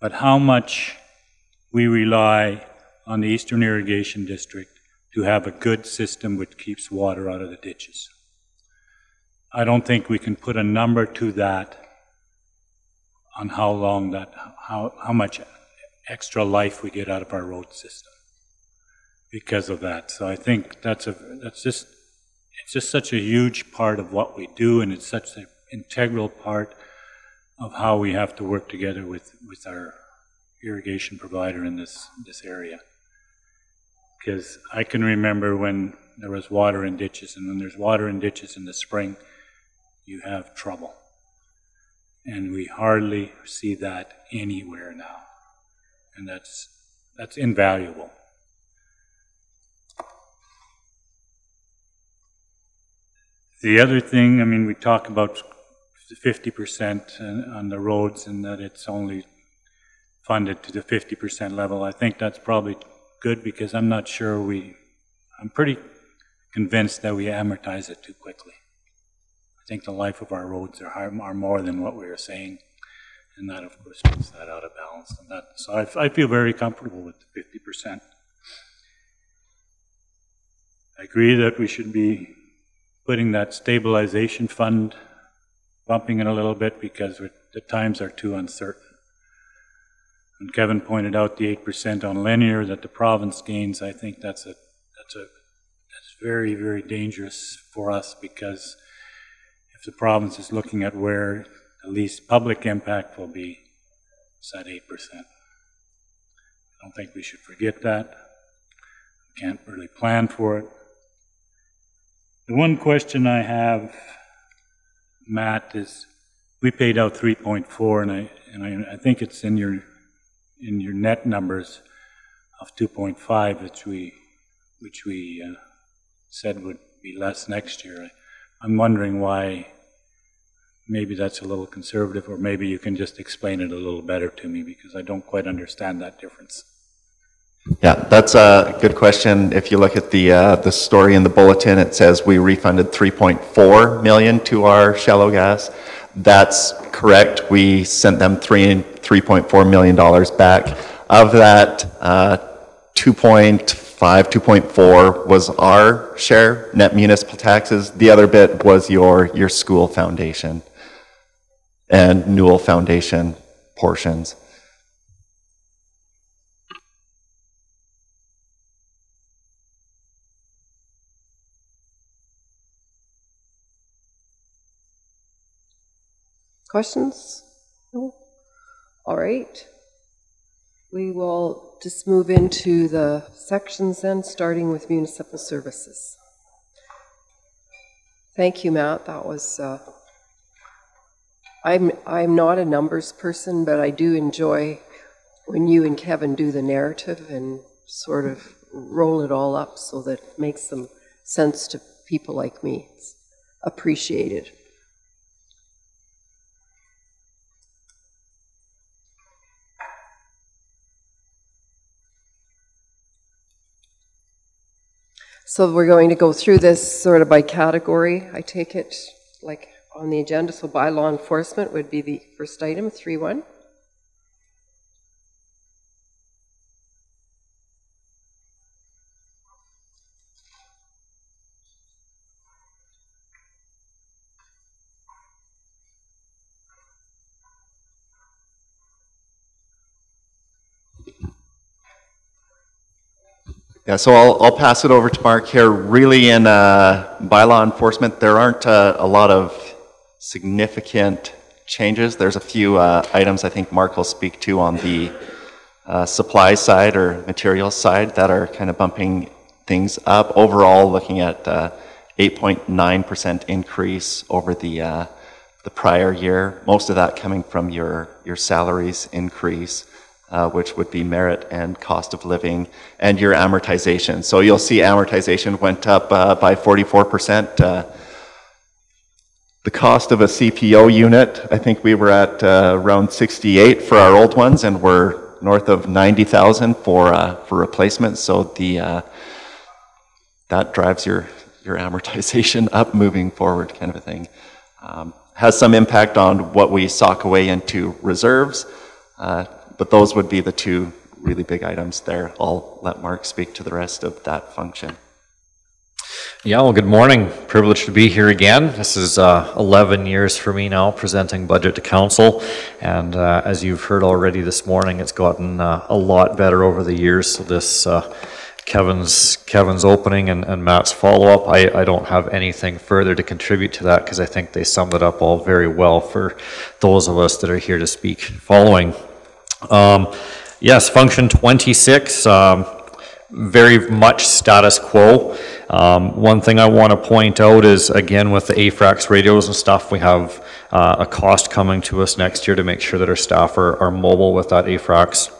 but how much we rely on the Eastern Irrigation District to have a good system which keeps water out of the ditches. I don't think we can put a number to that on how long that, how, how much extra life we get out of our road system because of that. So I think that's a, that's just, it's just such a huge part of what we do and it's such an integral part of how we have to work together with, with our irrigation provider in this, this area. Because I can remember when there was water in ditches, and when there's water in ditches in the spring, you have trouble. And we hardly see that anywhere now. And that's, that's invaluable. The other thing, I mean, we talk about 50% on the roads and that it's only funded to the 50% level. I think that's probably good because I'm not sure we, I'm pretty convinced that we amortize it too quickly. I think the life of our roads are, high- are more than what we are saying, and that, of course, puts that out of balance. And that, so I, I feel very comfortable with the 50%. I agree that we should be putting that stabilization fund, bumping it a little bit because the times are too uncertain. And Kevin pointed out the 8% on linear that the province gains. I think that's a, that's a, that's very, very dangerous for us because if the province is looking at where the least public impact will be, it's at 8%. I don't think we should forget that. We Can't really plan for it. The one question I have, Matt, is we paid out 3.4 and I, and I, I think it's in your, in your net numbers of 2.5, which we, which we uh, said would be less next year. I'm wondering why maybe that's a little conservative, or maybe you can just explain it a little better to me because I don't quite understand that difference. Yeah, that's a good question. If you look at the, uh, the story in the bulletin, it says we refunded 3.4 million to our shallow gas. That's correct. We sent them three, 3.4 million dollars back. Of that, uh, 2.5, 2.4 was our share, net municipal taxes. The other bit was your, your school foundation and Newell Foundation portions. Questions? No? All right. We will just move into the sections then, starting with municipal services. Thank you, Matt. That was, uh, I'm, I'm not a numbers person, but I do enjoy when you and Kevin do the narrative and sort of roll it all up so that it makes some sense to people like me. It's appreciated. So we're going to go through this sort of by category, I take it, like on the agenda. So bylaw enforcement would be the first item, 3-1. Yeah, so I'll, I'll pass it over to Mark here. Really, in uh, bylaw enforcement, there aren't uh, a lot of significant changes. There's a few uh, items I think Mark will speak to on the uh, supply side or materials side that are kind of bumping things up. Overall, looking at 8.9% increase over the uh, the prior year. Most of that coming from your your salaries increase uh, which would be merit and cost of living, and your amortization. So you'll see amortization went up uh, by 44%. Uh, the cost of a CPO unit, I think we were at uh, around 68 for our old ones, and we're north of 90,000 for uh, for replacements. So the uh, that drives your your [LAUGHS] amortization up moving forward, kind of a thing. Um, has some impact on what we sock away into reserves. But those would be the two really big items there. I'll let Mark speak to the rest of that function. Yeah, well, good morning. Privileged to be here again. This is uh, 11 years for me now presenting budget to council. And uh, as you've heard already this morning, it's gotten uh, a lot better over the years. So this uh, Kevin's Kevin's opening and, and Matt's follow-up, I, I don't have anything further to contribute to that because I think they summed it up all very well for those of us that are here to speak following. Um, yes, function 26, um, very much status quo. Um, one thing I want to point out is, again, with the AFRRCS radios and stuff, we have uh, a cost coming to us next year to make sure that our staff are, are mobile with that AFRRCS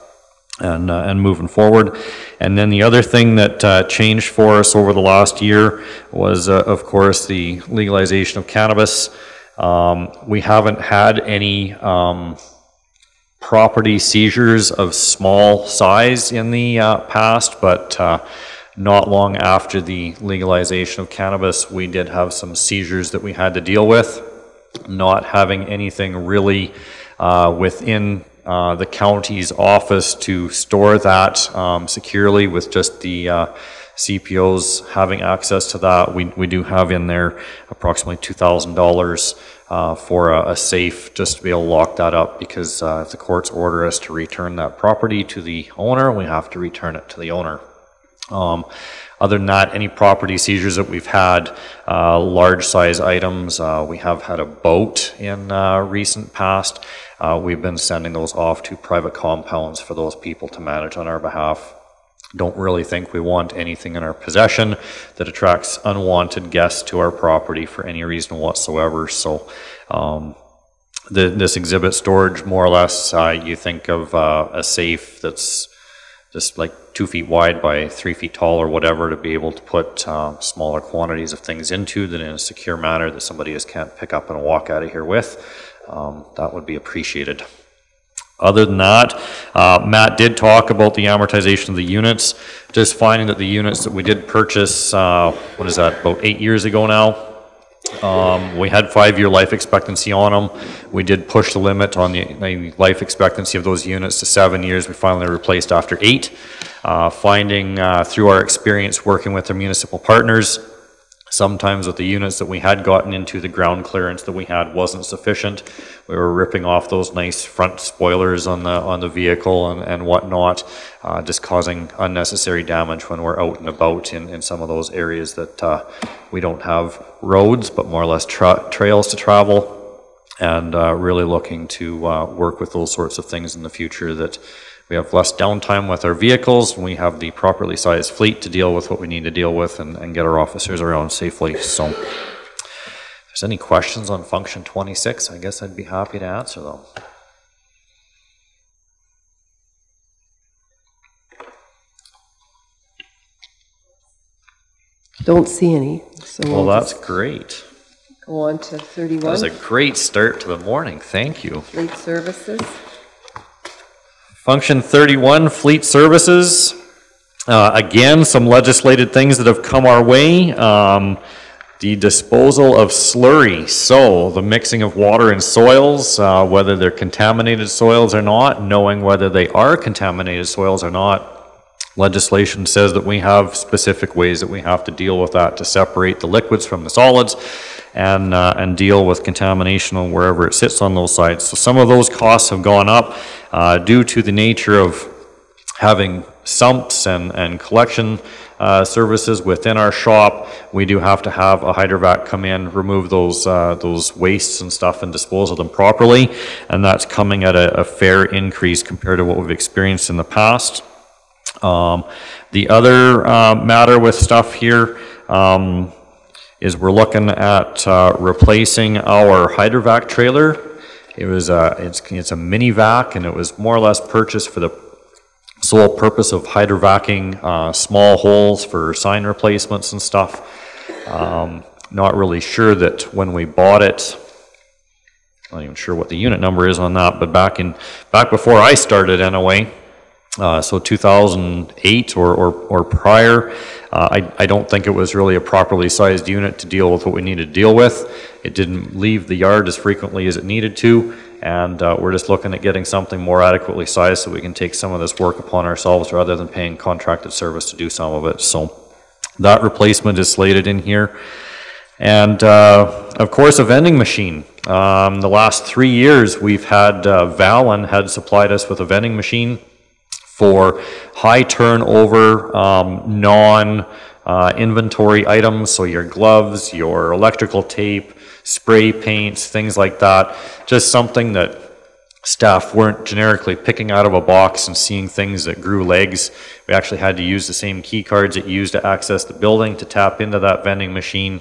and, uh, and moving forward. And then the other thing that uh, changed for us over the last year was, uh, of course, the legalization of cannabis. Um, we haven't had any um, property seizures of small size in the uh, past, but uh, not long after the legalization of cannabis, we did have some seizures that we had to deal with. Not having anything really uh, within uh, the county's office to store that um, securely with just the uh, CPOs having access to that. We, we do have in there approximately $2,000 uh, for a, a safe just to be able to lock that up because uh, if the courts order us to return that property to the owner, we have to return it to the owner. Um, other than that, any property seizures that we've had, uh, large size items, uh, we have had a boat in uh, recent past. Uh, we've been sending those off to private compounds for those people to manage on our behalf. Don't really think we want anything in our possession that attracts unwanted guests to our property for any reason whatsoever. So, um, the, this exhibit storage, more or less, uh, you think of uh, a safe that's just like two feet wide by three feet tall or whatever to be able to put uh, smaller quantities of things into that in a secure manner that somebody just can't pick up and walk out of here with. Um, that would be appreciated. Other than that, uh, Matt did talk about the amortization of the units. Just finding that the units that we did purchase, uh, what is that, about eight years ago now, um, we had five-year life expectancy on them. We did push the limit on the, the life expectancy of those units to seven years. We finally replaced after eight. Uh, finding uh, through our experience working with our municipal partners, sometimes with the units that we had gotten into, the ground clearance that we had wasn't sufficient. We were ripping off those nice front spoilers on the on the vehicle and, and whatnot, uh, just causing unnecessary damage when we're out and about in, in some of those areas that uh, we don't have roads, but more or less tra trails to travel. And uh, really looking to uh, work with those sorts of things in the future that we have less downtime with our vehicles, and we have the properly sized fleet to deal with what we need to deal with and, and get our officers around safely. So, if there's any questions on function 26, I guess I'd be happy to answer them. Don't see any, so Well, we'll that's great. go on to 31. That was a great start to the morning. Thank you. fleet services. Function 31, Fleet Services. Uh, Again, some legislated things that have come our way. Um, The disposal of slurry, so the mixing of water and soils, uh, whether they're contaminated soils or not, knowing whether they are contaminated soils or not. Legislation says that we have specific ways that we have to deal with that to separate the liquids from the solids and, uh, and deal with contamination wherever it sits on those sites. So some of those costs have gone up uh, due to the nature of having sumps and, and collection uh, services within our shop. We do have to have a hydrovac come in, remove those, uh, those wastes and stuff and dispose of them properly. And that's coming at a, a fair increase compared to what we've experienced in the past. Um, the other uh, matter with stuff here um, is we're looking at uh, replacing our hydrovac trailer. It was a, it's, it's a mini vac and it was more or less purchased for the sole purpose of hydrovacing uh, small holes for sign replacements and stuff. Um, not really sure that when we bought it, not even sure what the unit number is on that, but back in back before I started anyway, uh, so 2008 or, or, or prior, uh, I, I don't think it was really a properly sized unit to deal with what we needed to deal with. It didn't leave the yard as frequently as it needed to, and uh, we're just looking at getting something more adequately sized so we can take some of this work upon ourselves rather than paying contracted service to do some of it. So that replacement is slated in here. And uh, of course, a vending machine. Um, the last three years, we've had uh, Valen had supplied us with a vending machine for high turnover, um, non uh, inventory items. So your gloves, your electrical tape, spray paints, things like that. Just something that staff weren't generically picking out of a box and seeing things that grew legs. We actually had to use the same key cards that you use to access the building to tap into that vending machine.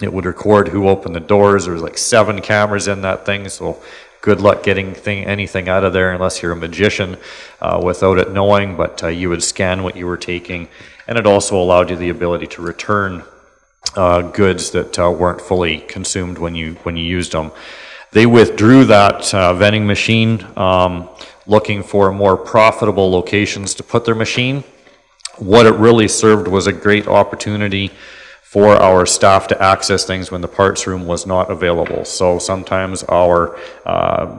It would record who opened the doors. There was like seven cameras in that thing, so good luck getting thing, anything out of there unless you're a magician uh, without it knowing. But uh, you would scan what you were taking, and it also allowed you the ability to return uh, goods that uh, weren't fully consumed when you when you used them. They withdrew that uh, vending machine, um, looking for more profitable locations to put their machine. What it really served was a great opportunity for our staff to access things when the parts room was not available. So sometimes our uh,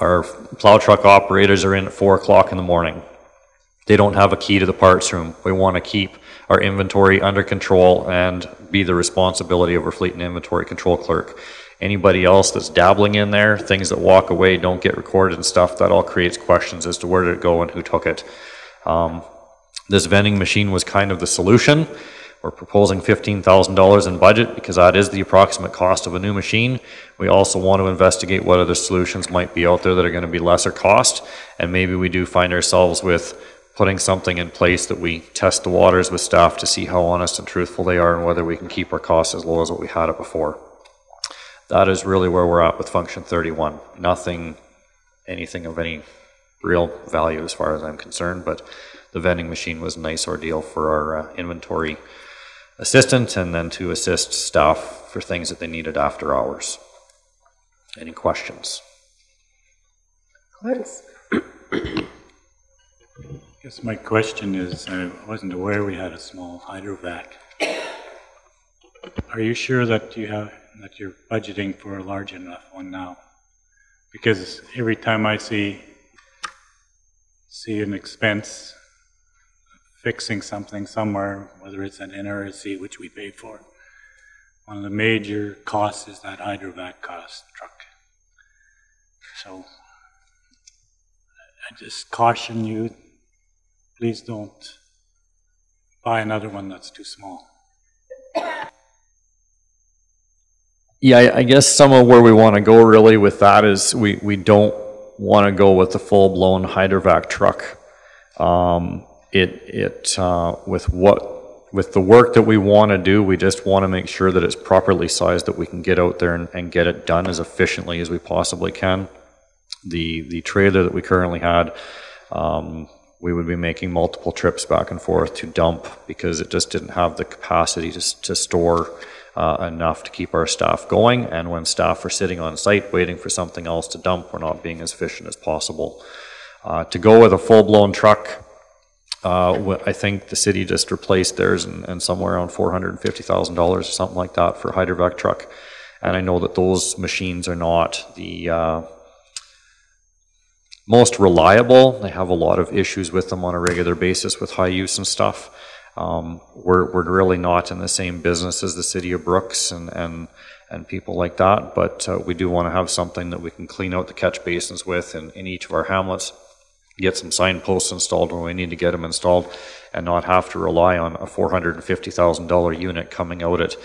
our plow truck operators are in at four o'clock in the morning. They don't have a key to the parts room. We want to keep our inventory under control and be the responsibility of our fleet and inventory control clerk. Anybody else that's dabbling in there, things that walk away, don't get recorded and stuff, that all creates questions as to where did it go and who took it. Um, this vending machine was kind of the solution. We're proposing $15,000 in budget because that is the approximate cost of a new machine. We also want to investigate what other solutions might be out there that are going to be lesser cost. And maybe we do find ourselves with putting something in place that we test the waters with staff to see how honest and truthful they are and whether we can keep our costs as low as what we had it before. That is really where we're at with function 31. Nothing, anything of any real value as far as I'm concerned, but the vending machine was a nice ordeal for our uh, inventory assistant and then to assist staff for things that they needed after hours. Any questions? Clarence? Guess my question is, I wasn't aware we had a small hydrovac. Are you sure that you have, that you're budgeting for a large enough one now? Because every time I see, see an expense fixing something somewhere, whether it's an NRSC, which we pay for, one of the major costs is that hydrovac cost truck. So I just caution you, please don't buy another one that's too small. Yeah, I, guess some of where we want to go really with that is we, we don't want to go with the full-blown hydrovac truck. Um, it, it, uh, with what, with the work that we want to do, we just want to make sure that it's properly sized, that we can get out there and, and get it done as efficiently as we possibly can. The, the trailer that we currently had, um, we would be making multiple trips back and forth to dump because it just didn't have the capacity to, to store uh, enough to keep our staff going. And when staff are sitting on site waiting for something else to dump, we're not being as efficient as possible. Uh, to go with a full-blown truck, uh, I think the city just replaced theirs and, and somewhere around $450,000 or something like that for hydrovac truck. And I know that those machines are not the uh, most reliable. They have a lot of issues with them on a regular basis with high use and stuff. Um, we're, we're really not in the same business as the city of Brooks and, and, and people like that, but uh, we do want to have something that we can clean out the catch basins with in, in each of our hamlets, get some signposts installed when we need to get them installed, and not have to rely on a $450,000 unit coming out at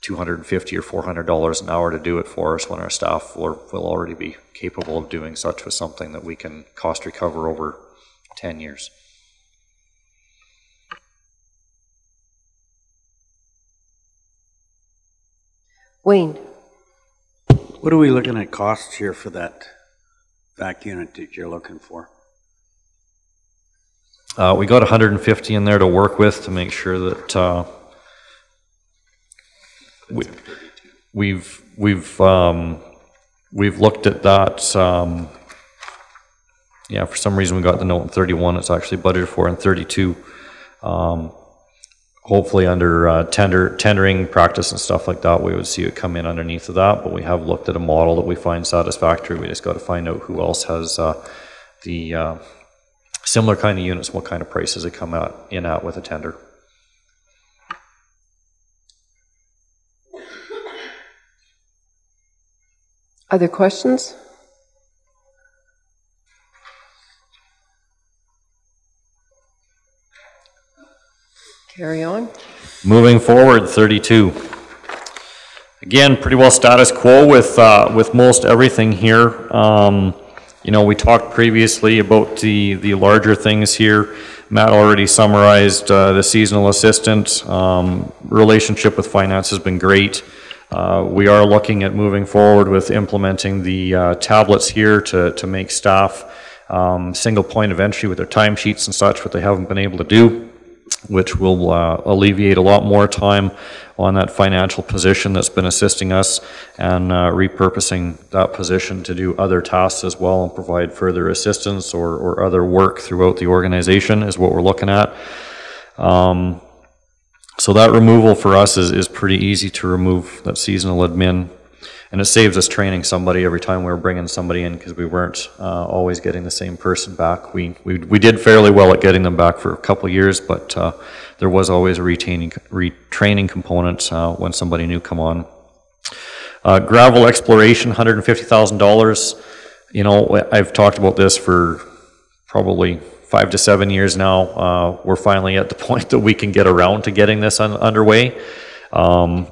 250 or 400 dollars an hour to do it for us when our staff will, will already be capable of doing such with something that we can cost recover over 10 years. Wayne? What are we looking at costs here for that vac unit that you're looking for? Uh, we got 150 in there to work with to make sure that uh, we, we've we've um, we've looked at that. Um, yeah, for some reason we got the note in 31. It's actually budgeted for in 32. Um, hopefully, under uh, tender tendering practice and stuff like that, we would see it come in underneath of that. But we have looked at a model that we find satisfactory. We just got to find out who else has uh, the uh, similar kind of units, what kind of prices they come out in out with a tender. Other questions? Carry on. Moving forward, 32. Again, pretty well status quo with, uh, with most everything here. Um, you know, we talked previously about the, the larger things here. Matt already summarized uh, the seasonal assistant. Um, relationship with finance has been great. Uh, we are looking at moving forward with implementing the uh, tablets here to, to make staff um, single point of entry with their timesheets and such, what they haven't been able to do. Which will uh, alleviate a lot more time on that financial position that's been assisting us and uh, repurposing that position to do other tasks as well and provide further assistance or, or other work throughout the organization is what we're looking at. Um, so that removal for us is, is pretty easy to remove, that seasonal admin. And it saves us training somebody every time we were bringing somebody in because we weren't uh, always getting the same person back. We, we, we did fairly well at getting them back for a couple years, but uh, there was always a retaining, retraining component uh, when somebody new come on. Uh, gravel exploration, $150,000. You know, I've talked about this for probably five to seven years now. Uh, we're finally at the [LAUGHS] point that we can get around to getting this un underway. Um,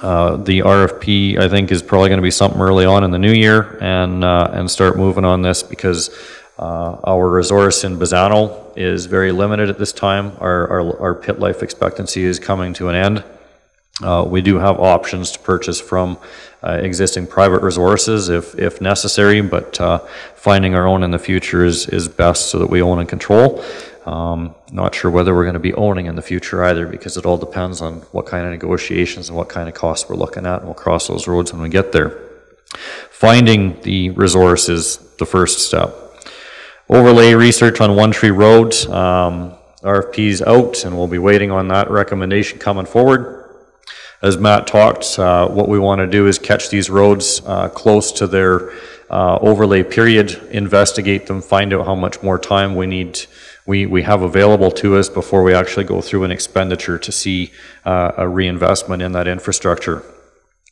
uh, the RFP, I think, is probably going to be something early on in the new year and, uh, and start moving on this because uh, our resource in Bassano is very limited at this time. Our, our, our pit life expectancy is coming to an end. Uh, we do have options to purchase from existing private resources if, if necessary, but uh, finding our own in the future is, is best so that we own and control. Um, not sure whether we're going to be owning in the future either because it all depends on what kind of negotiations and what kind of costs we're looking at and we'll cross those roads when we get there. Finding the resource is the first step. Overlay research on One Tree Road, um, RFP's out and we'll be waiting on that recommendation coming forward. As Matt talked, uh, what we want to do is catch these roads uh, close to their uh, overlay period, investigate them, find out how much more time we need we, we have available to us before we actually go through an expenditure to see uh, a reinvestment in that infrastructure.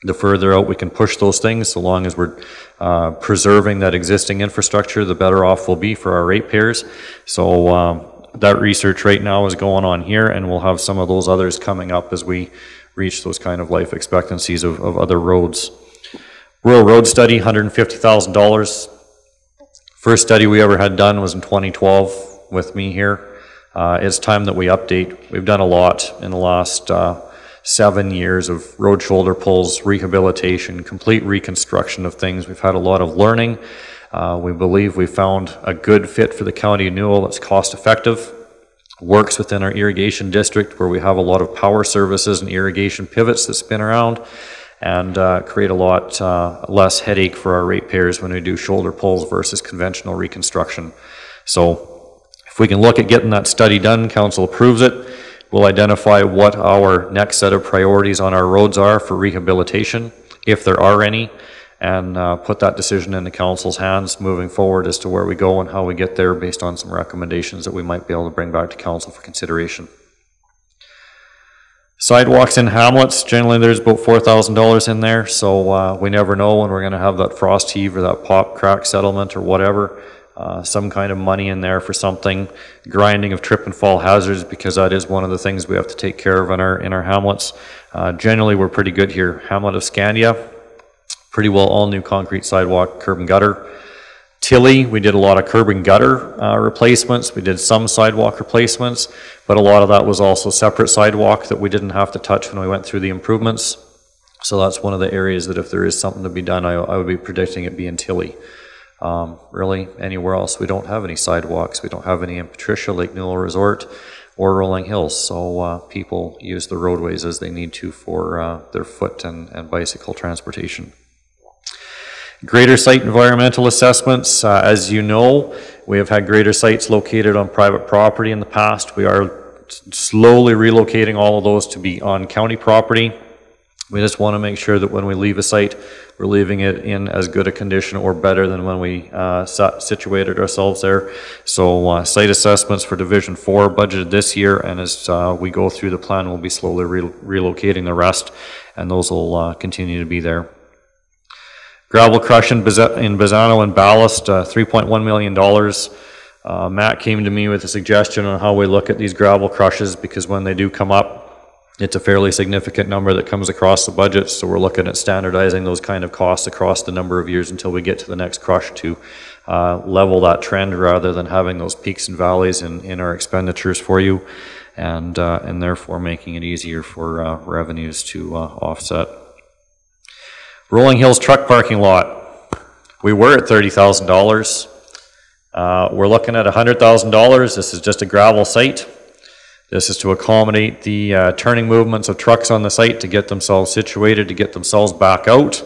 The further out we can push those things, so long as we're uh, preserving that existing infrastructure, the better off we'll be for our ratepayers. So um, that research right now is going on here, and we'll have some of those others coming up as we reach those kind of life expectancies of, of other roads. Rural road study, $150,000. First study we ever had done was in 2012 with me here. Uh, it's time that we update. We've done a lot in the last uh, seven years of road shoulder pulls, rehabilitation, complete reconstruction of things. We've had a lot of learning. Uh, we believe we found a good fit for the county of Newell that's cost effective, works within our irrigation district where we have a lot of power services and irrigation pivots that spin around and uh, create a lot uh, less headache for our ratepayers when we do shoulder pulls versus conventional reconstruction. So if we can look at getting that study done, council approves it, we'll identify what our next set of priorities on our roads are for rehabilitation, if there are any, and uh, put that decision in the council's hands moving forward as to where we go and how we get there based on some recommendations that we might be able to bring back to council for consideration. Sidewalks in hamlets, generally there's about $4,000 in there, so uh, we never know when we're going to have that frost heave or that pop crack settlement or whatever uh, some kind of money in there for something, grinding of trip and fall hazards because that is one of the things we have to take care of in our in our hamlets. Uh, generally, we're pretty good here. Hamlet of Scandia, pretty well all new concrete sidewalk, curb and gutter. Tilley, we did a lot of curb and gutter uh, replacements. We did some sidewalk replacements, but a lot of that was also separate sidewalk that we didn't have to touch when we went through the improvements. So that's one of the areas that if there is something to be done, I, I would be predicting it being Tilley. Um, really, anywhere else, we don't have any sidewalks. We don't have any in Patricia, Lake Newell Resort, or Rolling Hills. So uh, people use the roadways as they need to for uh, their foot and, and bicycle transportation. Grader site environmental assessments. Uh, as you know, we have had grader sites located on private property in the past. We are slowly relocating all of those to be on county property. We just want to make sure that when we leave a site, we're leaving it in as good a condition or better than when we uh, situated ourselves there. So uh, site assessments for Division 4 budgeted this year, and as uh, we go through the plan, we'll be slowly re relocating the rest, and those will uh, continue to be there. Gravel crush in, Bassano and Ballast, uh, $3.1 million. Uh, Matt came to me with a suggestion on how we look at these gravel crushes because when they do come up, it's a fairly significant number that comes across the budget, so we're looking at standardizing those kind of costs across the number of years until we get to the next crush to uh, level that trend rather than having those peaks and valleys in, in our expenditures for you and, uh, and therefore making it easier for uh, revenues to uh, offset. Rolling Hills truck parking lot. We were at $30,000. Uh, we're looking at $100,000. This is just a gravel site. This is to accommodate the uh, turning movements of trucks on the site to get themselves situated, to get themselves back out.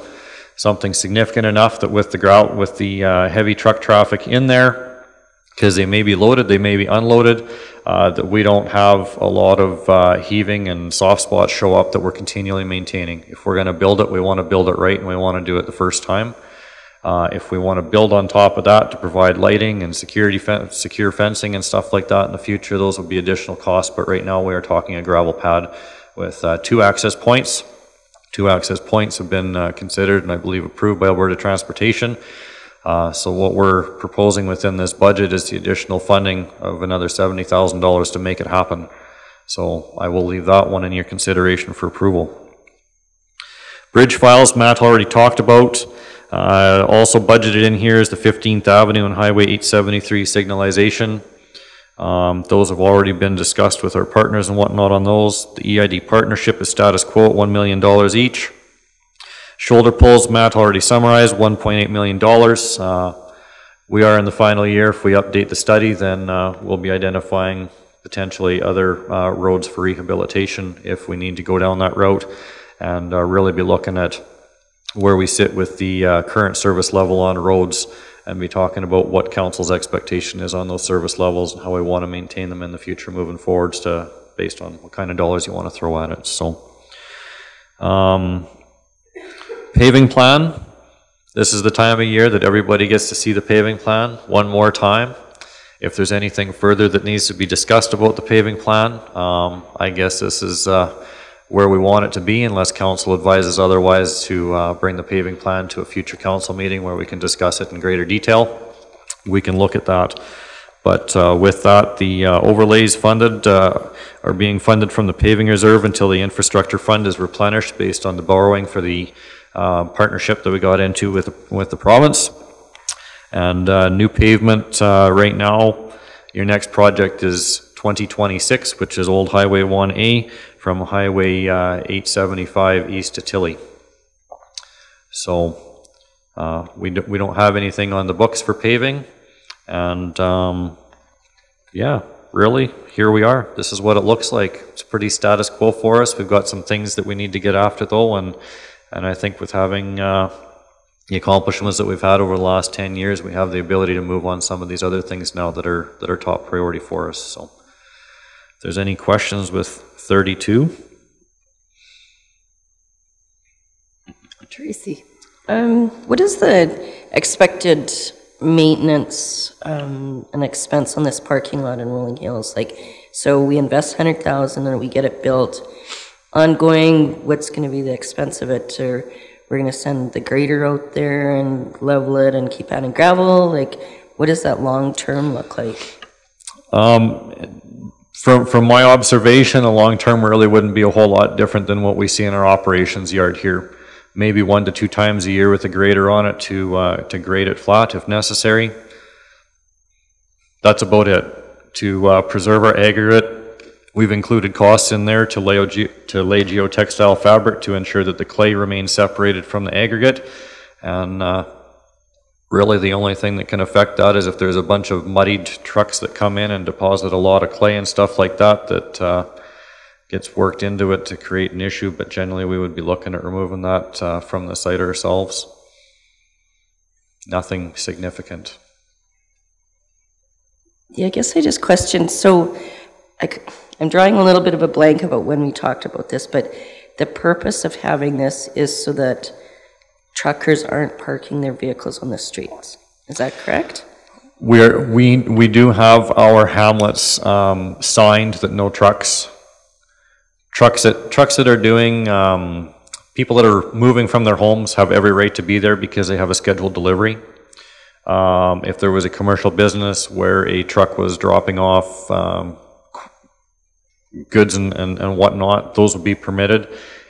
Something significant enough that with the grout, with the uh, heavy truck traffic in there, because they may be loaded, they may be unloaded, uh, that we don't have a lot of uh, heaving and soft spots show up that we're continually maintaining. If we're going to build it, we want to build it right and we want to do it the first time. Uh, if we want to build on top of that to provide lighting and security, fen- secure fencing and stuff like that in the future, those would be additional costs. But right now, we are talking a gravel pad with uh, two access points. Two access points have been uh, considered and I believe approved by Alberta Transportation. Uh, so what we're proposing within this budget is the additional funding of another $70,000 to make it happen. So I will leave that one in your consideration for approval. Bridge files, Matt already talked about. Uh, Also budgeted in here is the 15th Avenue and Highway 873 signalization. Um, Those have already been discussed with our partners and whatnot on those. The EID partnership is status quo at $1 million each. Shoulder pulls, Matt already summarized, $1.8 million. Uh, We are in the final year. If we update the study, then uh, we'll be identifying potentially other uh, roads for rehabilitation if we need to go down that route, and uh, really be looking at where we sit with the uh, current service level on roads, and be talking about what council's expectation is on those service levels, and how we want to maintain them in the future moving forwards to, based on what kind of dollars you want to throw at it, so. Um, Paving plan, this is the time of year that everybody gets to see the paving plan one more time. If there's anything further that needs to be discussed about the paving plan, um, I guess this is, uh, where we want it to be unless council advises otherwise to, uh, bring the paving plan to a future council meeting where we can discuss it in greater detail. We can look at that. But, uh, with that, the uh, overlays funded, uh, are being funded from the paving reserve until the infrastructure fund is replenished based on the borrowing for the partnership that we got into with, with the province. And uh, new pavement, uh, right now, your next project is 2026, which is Old Highway 1A from Highway uh, 875 east to Tilley. So uh, we, do, we don't have anything on the books for paving. And um, yeah, really, here we are. This is what it looks like. It's pretty status quo for us. We've got some things that we need to get after though, and and I think with having uh, the accomplishments that we've had over the last 10 years, we have the ability to move on some of these other things now that are, that are top priority for us. So if there's any questions with 32, Tracy, um, what is the expected maintenance, um, and expense on this parking lot in Rolling Hills? Like, so we invest hundred thousand and we get it built. Ongoing, what's gonna be the expense of it? Or we're gonna send the grader out there and level it and keep adding gravel? Like, what does that long-term look like? From, from my observation, the long-term really wouldn't be a whole lot different than what we see in our operations yard here. Maybe one to two times a year with a grader on it to, uh, to grade it flat if necessary. That's about it. To uh, preserve our aggregate, we've included costs in there to lay, to lay geotextile fabric to ensure that the clay remains separated from the aggregate. And uh, Really, the only thing that can affect that is if there's a bunch of muddied trucks that come in and deposit a lot of clay and stuff like that, that uh, gets worked into it to create an issue, but generally, we would be looking at removing that uh, from the site ourselves. Nothing significant. Yeah, I guess I just questioned, so c- I'm drawing a little bit of a blank about when we talked about this, but the purpose of having this is so that truckers aren't parking their vehicles on the streets. Is that correct? We're, we, we do have our hamlets um, signed that no trucks, trucks that, trucks that are doing, um, people that are moving from their homes have every right to be there because they have a scheduled delivery. Um, if there was a commercial business where a truck was dropping off um, goods and, and, and whatnot, those would be permitted.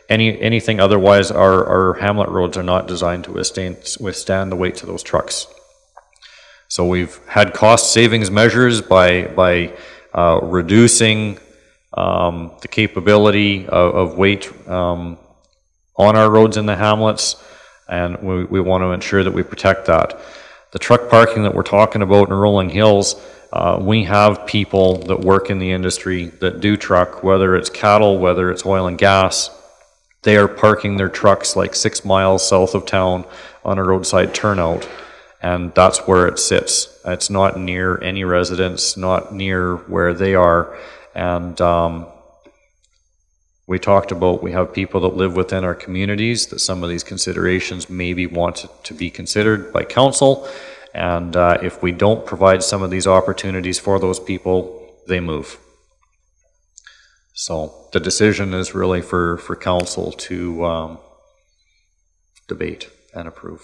Any, anything otherwise, our, our hamlet roads are not designed to withstand, withstand the weight of those trucks. So we've had cost savings measures by, by uh, reducing um, the capability of, of weight um, on our roads in the hamlets, and we, we want to ensure that we protect that. The truck parking that we're talking about in Rolling Hills, uh, we have people that work in the industry that do truck, whether it's cattle, whether it's oil and gas. They are parking their trucks like six miles south of town on a roadside turnout, and that's where it sits. It's not near any residence, not near where they are, and um, we talked about we have people that live within our communities that some of these considerations maybe want to be considered by council. And uh, if we don't provide some of these opportunities for those people, they move. So the decision is really for, for council to um, debate and approve.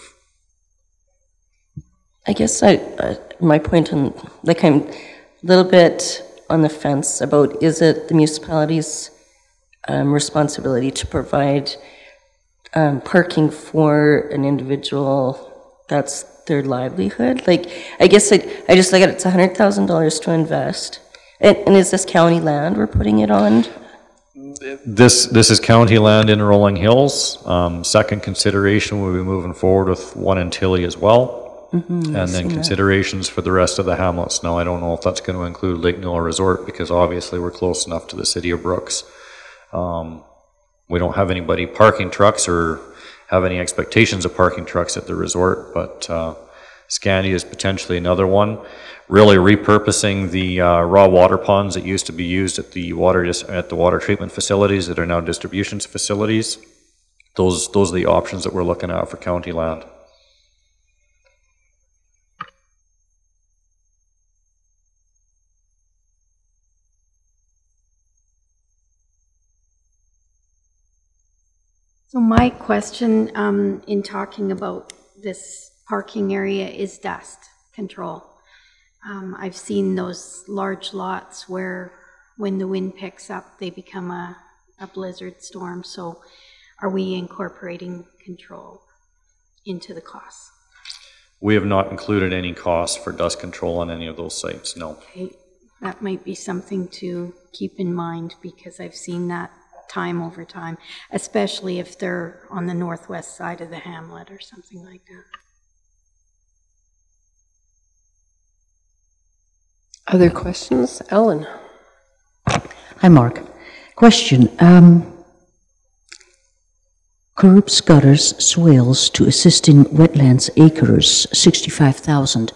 I guess I, uh, my point on, like I'm a little bit on the fence about is it the municipality's um, responsibility to provide um, parking for an individual that's their livelihood? Like, I guess I, I just look at it, it's $100,000 to invest. And, and is this county land we're putting it on? This, this is county land in Rolling Hills. Um, Second consideration, we'll be moving forward with one in Tilley as well. And then considerations for the rest of the hamlets. Now, I don't know if that's going to include Lake Newell Resort, because obviously we're close enough to the city of Brooks. Um, We don't have anybody parking trucks or have any expectations of parking trucks at the resort, but uh, is potentially another one. Really repurposing the uh, raw water ponds that used to be used at the water, at the water treatment facilities that are now distributions facilities. Those, those are the options that we're looking at for county land. So my question um, in talking about this parking area is dust control. Um, I've seen those large lots where when the wind picks up, they become a, a blizzard storm. So are we incorporating control into the costs? We have not included any costs for dust control on any of those sites, no. Okay, That might be something to keep in mind because I've seen that time over time, especially if they're on the northwest side of the hamlet or something like that. Other questions? Ellen? Hi, Mark. Question. Um, curbs, gutters, swales to assist in Westland Acres, 65,000.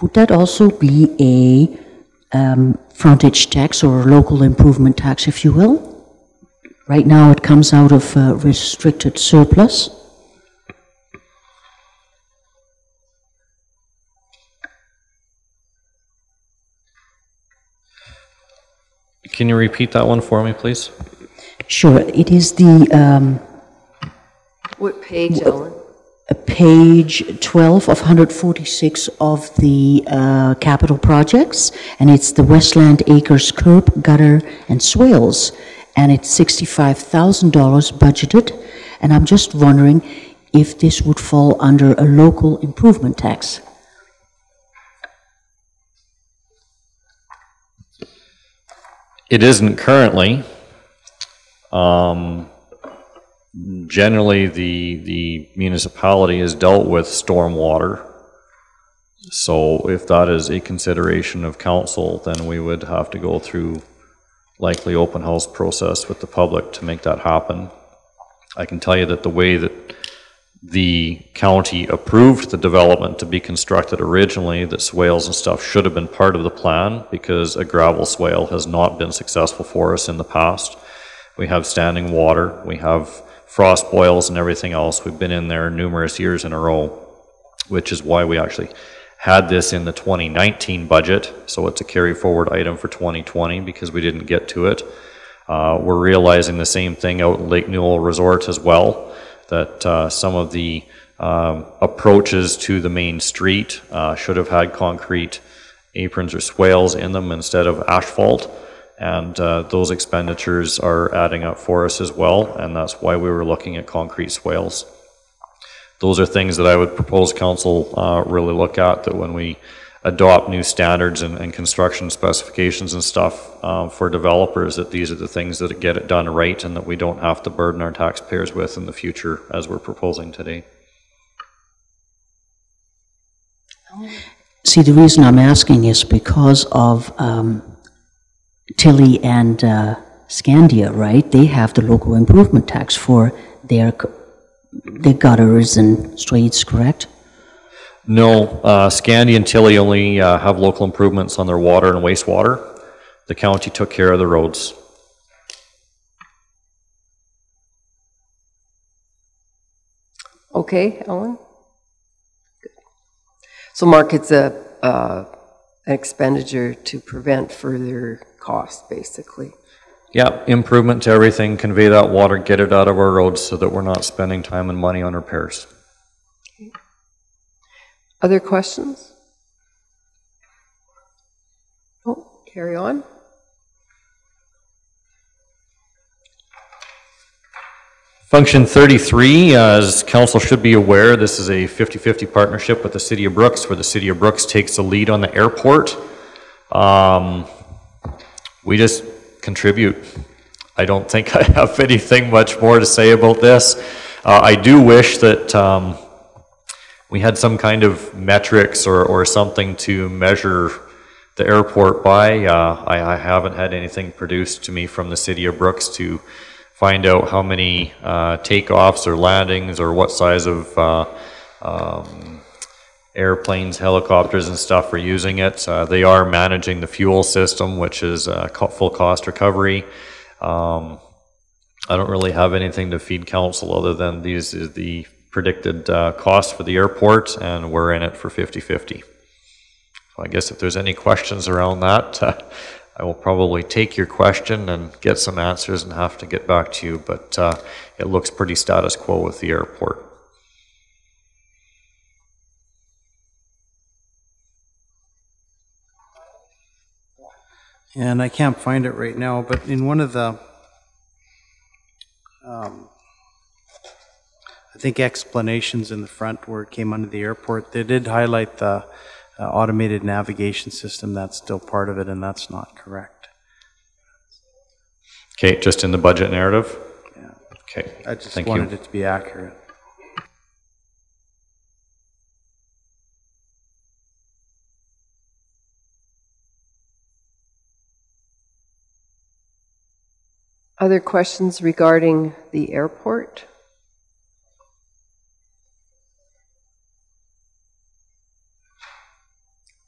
Would that also be a um, frontage tax or local improvement tax, if you will? Right now, it comes out of uh, restricted surplus. Can you repeat that one for me, please? Sure, it is the um, What page, Ellen? uh, page 12 of 146 of the uh, capital projects, and it's the Westland Acres curb, gutter, and swales, and it's $65,000 budgeted, and I'm just wondering if this would fall under a local improvement tax. It isn't currently. Um, Generally, the, the municipality has dealt with stormwater. So if that is a consideration of council, then we would have to go through likely open house process with the public to make that happen. I can tell you that the way that the county approved the development to be constructed originally, that swales and stuff should have been part of the plan because a gravel swale has not been successful for us in the past. We have standing water, we have frost boils and everything else. We've been in there numerous years in a row, which is why we actually had this in the 2019 budget. So it's a carry forward item for 2020 because we didn't get to it. Uh, we're realizing the same thing out in Lake Newell Resort as well, that uh, some of the um, approaches to the main street uh, should have had concrete aprons or swales in them instead of asphalt. And uh, those expenditures are adding up for us as well, and that's why we were looking at concrete swales. Those are things that I would propose council uh, really look at, that when we adopt new standards and, and construction specifications and stuff uh, for developers, that these are the things that get it done right and that we don't have to burden our taxpayers with in the future as we're proposing today. See, the reason I'm asking is because of um, Tilley and uh, Scandia, right? They have the local improvement tax for their, c- their gutters and streets, correct? No, uh, Scandy and Tilley only uh, have local improvements on their water and wastewater. The county took care of the roads. Okay, Ellen? Good. So Mark, it's a, uh, an expenditure to prevent further costs, basically. Yeah, improvement to everything, convey that water, get it out of our roads so that we're not spending time and money on repairs. Other questions? Oh, carry on. Function 33, uh, as council should be aware, this is a 50-50 partnership with the city of Brooks, where the city of Brooks takes the lead on the airport. Um, We just contribute. I don't think [LAUGHS] I have anything much more to say about this. Uh, I do wish that um, we had some kind of metrics or, or something to measure the airport by. Uh, I, I haven't had anything produced to me from the city of Brooks to find out how many uh, takeoffs or landings or what size of uh, um, airplanes, helicopters, and stuff are using it. Uh, they are managing the fuel system, which is uh, full cost recovery. Um, I don't really have anything to feed council other than these is the predicted uh, cost for the airport, and we're in it for 50-50. So I guess if there's any questions around that, uh, [LAUGHS] I will probably take your question and get some answers and have to get back to you, but uh, it looks pretty status quo with the airport. And I can't find it right now, but in one of the, um, I think explanations in the front where it came under the airport, they did highlight the uh, automated navigation system. That's still part of it, and that's not correct. Okay, just in the budget narrative? Yeah. Okay, I just thank you. wanted it to be accurate. Other questions regarding the airport?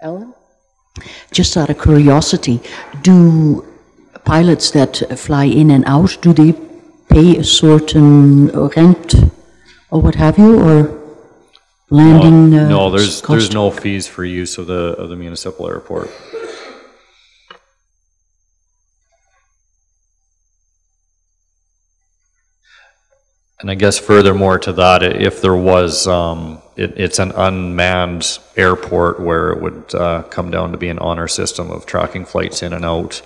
Ellen? Just out of curiosity, do pilots that fly in and out, do they pay a certain rent or what have you, or landing? uh, No, there's, there's no fees for use of the, of the municipal airport. And I guess furthermore to that, if there was, um, it, it's an unmanned airport where it would, uh, come down to be an honor system of tracking flights in and out.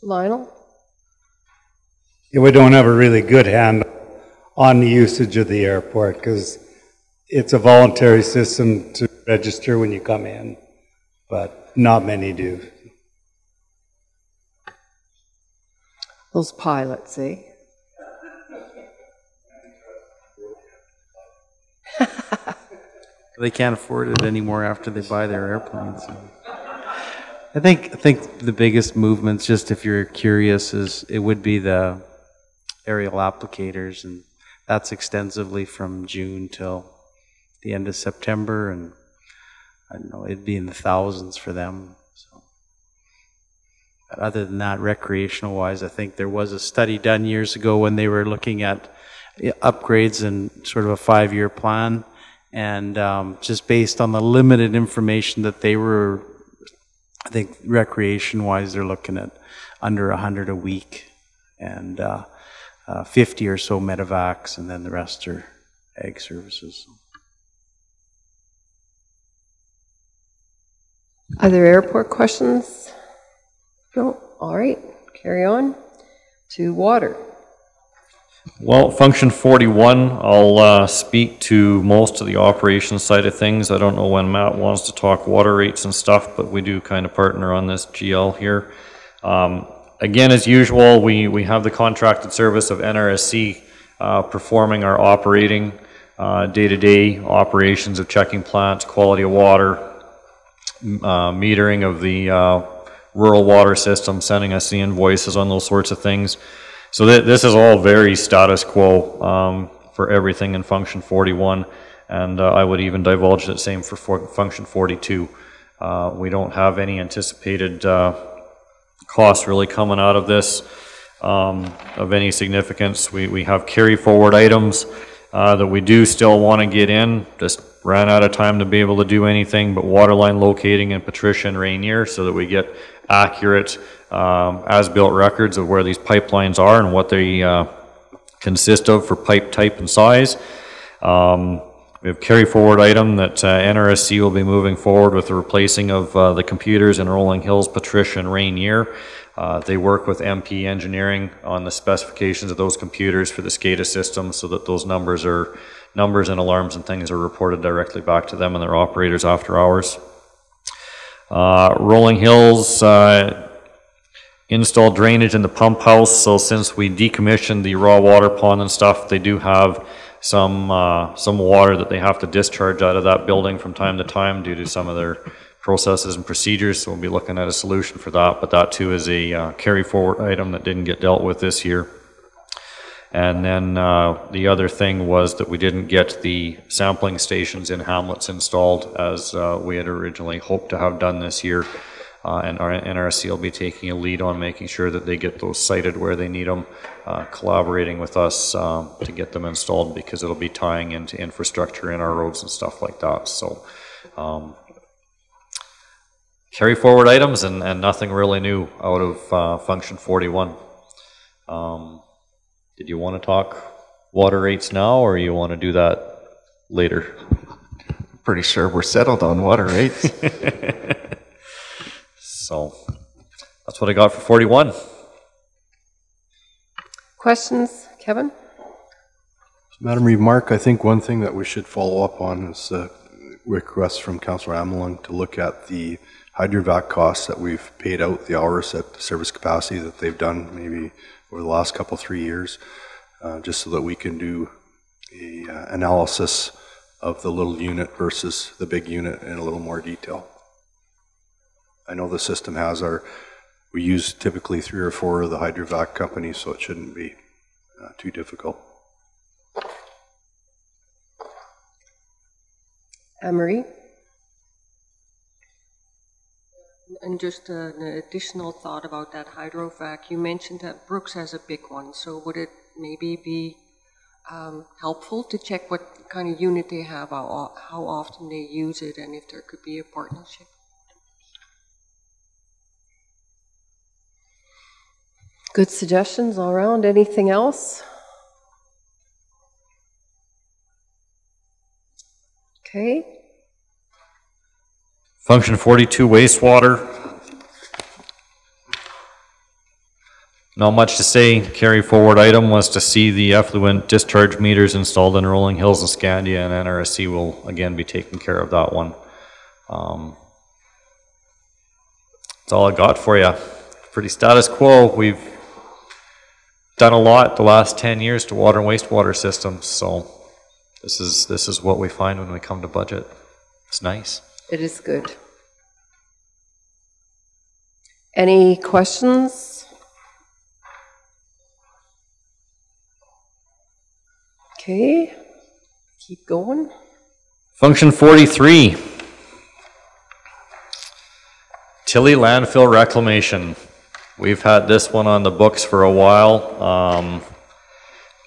Lionel? Yeah, we don't have a really good hand on the usage of the airport because it's a voluntary system to register when you come in, but not many do. Those pilots, eh? They can't afford it anymore after they buy their airplanes. I think I think the biggest movements, just if you're curious, is it would be the aerial applicators, and that's extensively from June till the end of September, and I don't know, it'd be in the thousands for them. Other than that, recreational wise, I think there was a study done years ago when they were looking at upgrades and sort of a five year plan. And um, just based on the limited information that they were, I think recreation wise, they're looking at under 100 a week and uh, uh, 50 or so medevacs, and then the rest are egg services. Other airport questions? No? All right, carry on to water. Well, function 41, I'll uh, speak to most of the operations side of things. I don't know when Matt wants to talk water rates and stuff, but we do kind of partner on this GL here. Um, Again, as usual, we, we have the contracted service of NRSC uh, performing our operating uh, day-to-day operations of checking plants, quality of water, uh, metering of the uh, rural water system, sending us the invoices on those sorts of things. So thi- this is all very status quo um, for everything in function 41, and uh, I would even divulge the same for for function 42. Uh, We don't have any anticipated uh, costs really coming out of this um, of any significance. We, we have carry forward items uh, that we do still want to get in, just ran out of time to be able to do anything but waterline locating in Patricia and Rainier so that we get accurate um, as-built records of where these pipelines are and what they uh, consist of for pipe type and size. Um, We have carry forward item that uh, NRSC will be moving forward with the replacing of uh, the computers in Rolling Hills, Patricia, and Rainier. Uh, They work with MP Engineering on the specifications of those computers for the SCADA system so that those numbers are, numbers and alarms and things are reported directly back to them and their operators after hours. Uh, Rolling Hills, uh, installed drainage in the pump house, so since we decommissioned the raw water pond and stuff, they do have some, uh, some water that they have to discharge out of that building from time to time due to some of their processes and procedures, so we'll be looking at a solution for that, but that too is a uh, carry forward item that didn't get dealt with this year. And then uh, the other thing was that we didn't get the sampling stations in Hamlets installed as uh, we had originally hoped to have done this year. Uh, And our NRC will be taking a lead on making sure that they get those sited where they need them, uh, collaborating with us um, to get them installed because it'll be tying into infrastructure in our roads and stuff like that. So um, carry forward items and, and nothing really new out of uh, function 41. Um, did you want to talk water rates now, or you want to do that later? Pretty sure we're settled on water rates. [LAUGHS] So that's what I got for 41. Questions, Kevin? Madam Remark, I think one thing that we should follow up on is a request from Councillor Amelung to look at the hydrovac costs that we've paid out, the hours at the service capacity that they've done maybe over the last couple, three years, uh, just so that we can do a uh, analysis of the little unit versus the big unit in a little more detail. I know the system has our, we use typically three or four of the hydrovac companies, so it shouldn't be uh, too difficult. Anne-Marie? And just an additional thought about that hydrovac, you mentioned that Brooks has a big one, so would it maybe be um, helpful to check what kind of unit they have, how, how often they use it, and if there could be a partnership? Good suggestions all around. Anything else? Okay. Function 42 wastewater. Not much to say. Carry forward item was to see the effluent discharge meters installed in Rolling Hills and Scandia, and NRSC will again be taking care of that one. Um, That's all I got for you. Pretty status quo. We've done a lot the last 10 years to water and wastewater systems, so this is, this is what we find when we come to budget. It's nice. It is good. Any questions? Okay, keep going. Function 43. Tilley landfill reclamation. We've had this one on the books for a while. Um,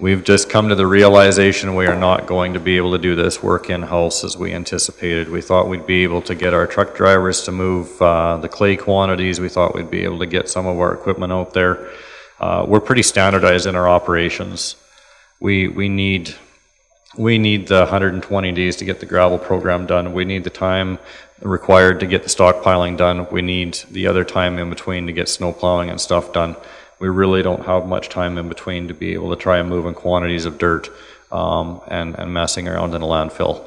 We've just come to the realization we are not going to be able to do this work in-house as we anticipated. We thought we'd be able to get our truck drivers to move uh, the clay quantities. We thought we'd be able to get some of our equipment out there. Uh, We're pretty standardized in our operations. We, we need, we need the 120 days to get the gravel program done. We need the time required to get the stockpiling done. We need the other time in between to get snow plowing and stuff done. We really don't have much time in between to be able to try and move in quantities of dirt um, and, and messing around in a landfill.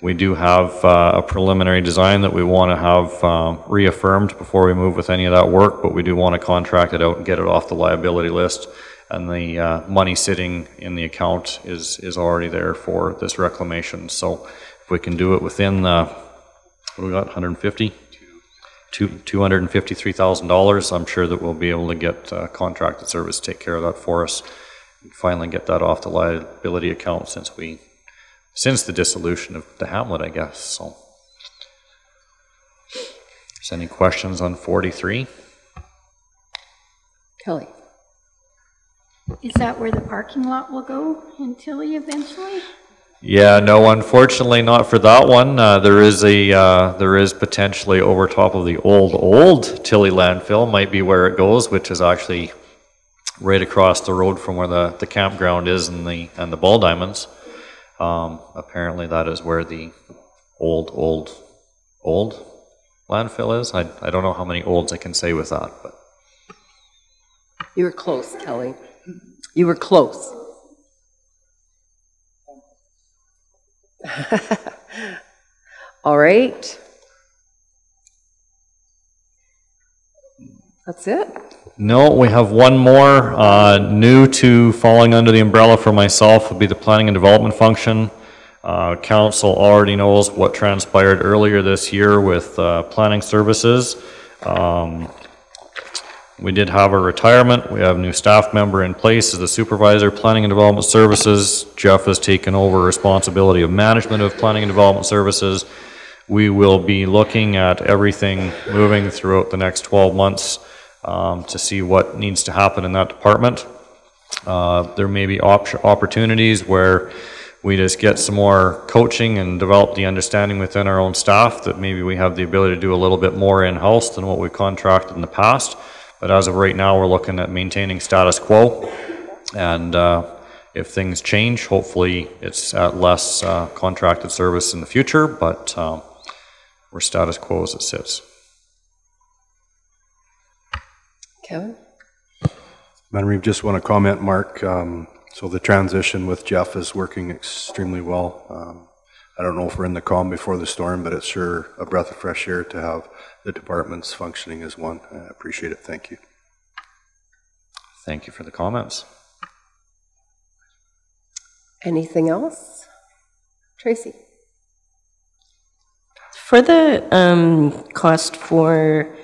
We do have uh, a preliminary design that we want to have um, reaffirmed before we move with any of that work, but we do want to contract it out and get it off the liability list and the uh, money sitting in the account is, is already there for this reclamation. So if we can do it within the, what do we got, 150? Two, $253,000, I'm sure that we'll be able to get uh, contracted service to take care of that for us. and Finally get that off the liability account since we, since the dissolution of the hamlet, I guess, so. Is any questions on 43? Kelly? Is that where the parking lot will go in Tilley eventually? Yeah, no, unfortunately not for that one. Uh, there is a, uh, there is potentially over top of the old, old Tilley landfill might be where it goes, which is actually right across the road from where the, the campground is and the, and the ball diamonds. Um, apparently that is where the old, old, old landfill is. I, I don't know how many olds I can say with that, but You were close, Kelly. You were close. [LAUGHS] All right. That's it? No, we have one more, uh, new to falling under the umbrella for myself would be the planning and development function. Uh, council already knows what transpired earlier this year with, uh, planning services. Um, we did have a retirement, we have a new staff member in place as the supervisor, planning and development services. Jeff has taken over responsibility of management of planning and development services. We will be looking at everything moving throughout the next 12 months um, to see what needs to happen in that department. Uh, There may be op- opportunities where we just get some more coaching and develop the understanding within our own staff that maybe we have the ability to do a little bit more in-house than what we've contracted in the past. But as of right now, we're looking at maintaining status quo. And uh, if things change, hopefully it's at less uh, contracted service in the future, but um, we're status quo as it sits. Kevin? Madam Reeve, just want to comment, Mark, um, so the transition with Jeff is working extremely well. Um, I don't know if we're in the calm before the storm, but it's sure a breath of fresh air to have the departments functioning as one. I appreciate it. Thank you. Thank you for the comments. Anything else? Tracy? For the um, cost for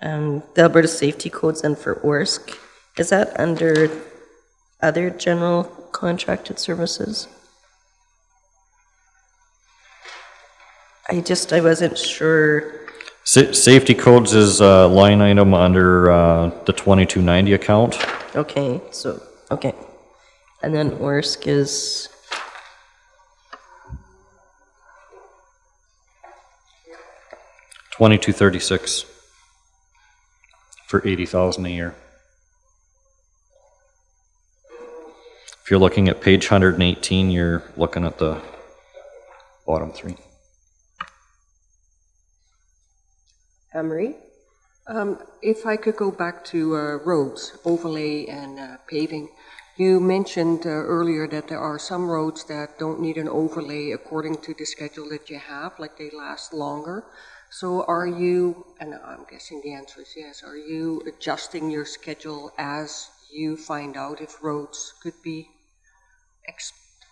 um, the Alberta Safety Codes and for ORSC, is that under other general contracted services? I just, I wasn't sure. Sa- Safety codes is a line item under uh, the 2290 account. Okay, so, okay. And then ORSC is, Twenty-two thirty-six for eighty thousand a year. If you're looking at page hundred and eighteen, you're looking at the bottom three. Emery? Um, If I could go back to uh, roads, overlay and uh, paving. You mentioned uh, earlier that there are some roads that don't need an overlay according to the schedule that you have, like they last longer. So are you, and I'm guessing the answer is yes, are you adjusting your schedule as you find out if roads could be,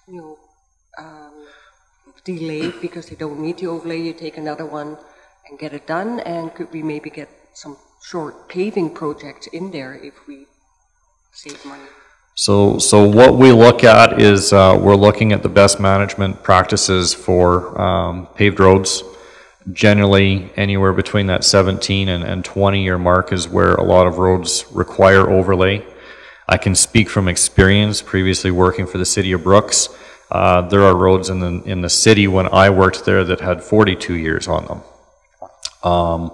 you know, um, delayed because they don't need the overlay, you take another one and get it done, and could we maybe get some short paving projects in there if we save money? So, so what we look at is, uh, we're looking at the best management practices for, um, paved roads. Generally, anywhere between that seventeen and, and twenty-year mark is where a lot of roads require overlay. I can speak from experience, previously working for the city of Brooks. Uh, there are roads in the, in the city when I worked there that had forty-two years on them. Um,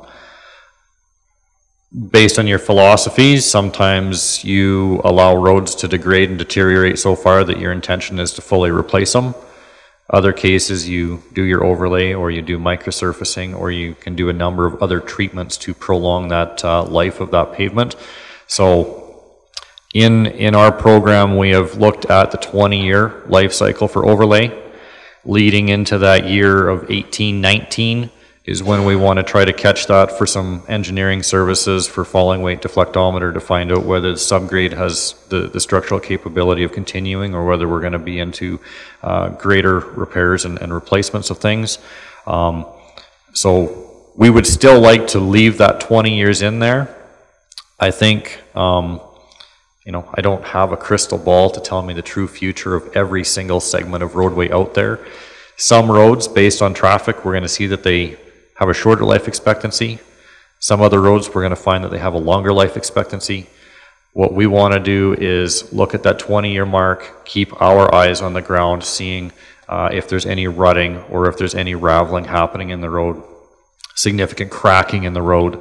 based on your philosophies, sometimes you allow roads to degrade and deteriorate so far that your intention is to fully replace them. Other cases, you do your overlay, or you do microsurfacing, or you can do a number of other treatments to prolong that uh, life of that pavement. So in, in our program, we have looked at the 20-year life cycle for overlay. Leading into that year of 1819, 19 is when we want to try to catch that for some engineering services for falling weight deflectometer to find out whether the subgrade has the, the structural capability of continuing or whether we're going to be into uh, greater repairs and, and replacements of things. Um, so we would still like to leave that 20 years in there. I think, um, you know, I don't have a crystal ball to tell me the true future of every single segment of roadway out there. Some roads, based on traffic, we're going to see that they have a shorter life expectancy. Some other roads, we're going to find that they have a longer life expectancy. What we want to do is look at that 20 year mark, keep our eyes on the ground, seeing uh, if there's any rutting or if there's any raveling happening in the road, significant cracking in the road,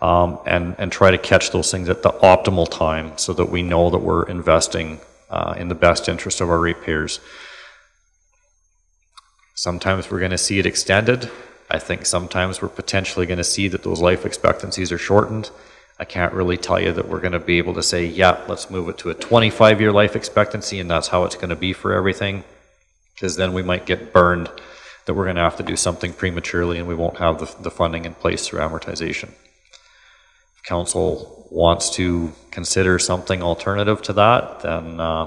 um, and, and try to catch those things at the optimal time so that we know that we're investing uh, in the best interest of our ratepayers. Sometimes we're going to see it extended. I think sometimes we're potentially going to see that those life expectancies are shortened. I can't really tell you that we're going to be able to say, yeah, let's move it to a 25 year life expectancy and that's how it's going to be for everything. Because then we might get burned that we're going to have to do something prematurely and we won't have the, the funding in place through amortization. If council wants to consider something alternative to that, then uh,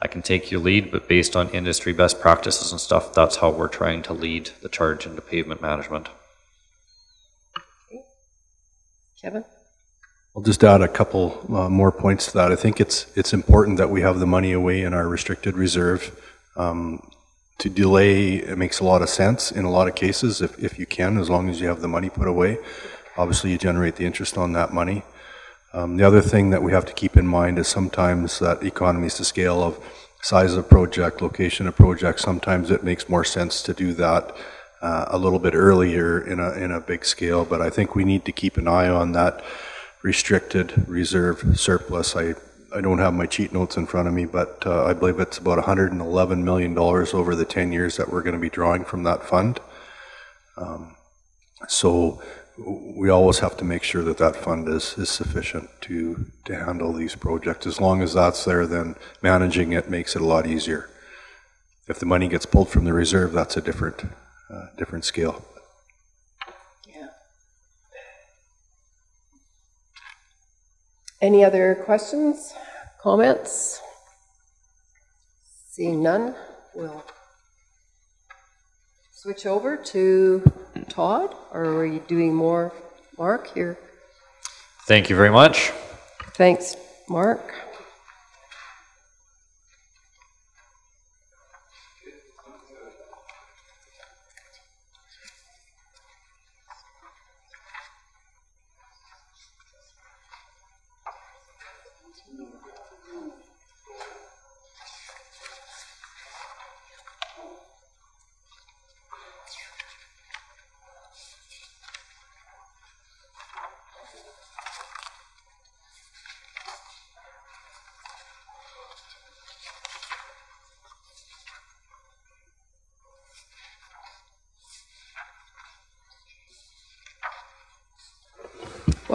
I can take your lead, but based on industry best practices and stuff, that's how we're trying to lead the charge into pavement management. Kevin? I'll just add a couple uh, more points to that. I think it's it's important that we have the money away in our restricted reserve. Um, to delay, it makes a lot of sense in a lot of cases if, if you can, as long as you have the money put away. Obviously, you generate the interest on that money. Um, the other thing that we have to keep in mind is sometimes that economies to scale of size of project, location of project, sometimes it makes more sense to do that uh, a little bit earlier in a, in a big scale. But I think we need to keep an eye on that restricted reserve surplus. I, I don't have my cheat notes in front of me, but uh, I believe it's about $111 million over the 10 years that we're going to be drawing from that fund. Um, so we always have to make sure that that fund is, is sufficient to, to handle these projects. As long as that's there, then managing it makes it a lot easier. If the money gets pulled from the reserve, that's a different, uh, different scale. Yeah. Any other questions, comments? Seeing none, we'll switch over to Todd, or are you doing more? Mark, here. Thank you very much. Thanks, Mark.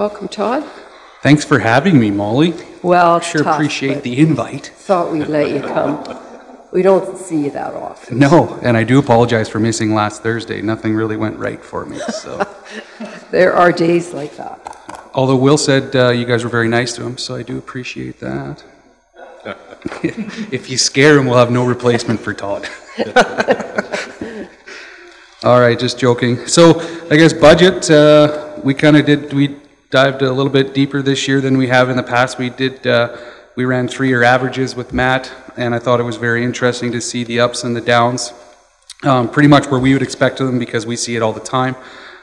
Welcome, Todd. Thanks for having me, Molly. Well, Sure tough, appreciate the invite. Thought we'd let you come. We don't see you that often. No, and I do apologize for missing last Thursday. Nothing really went right for me, so. [LAUGHS] There are days like that. Although Will said uh, you guys were very nice to him, so I do appreciate that. [LAUGHS] If you scare him, we'll have no replacement for Todd. [LAUGHS] All right, just joking. So I guess budget, uh, we kind of did, we dived a little bit deeper this year than we have in the past. We did, uh, we ran three-year averages with Matt, and I thought it was very interesting to see the ups and the downs. Um, pretty much where we would expect them because we see it all the time.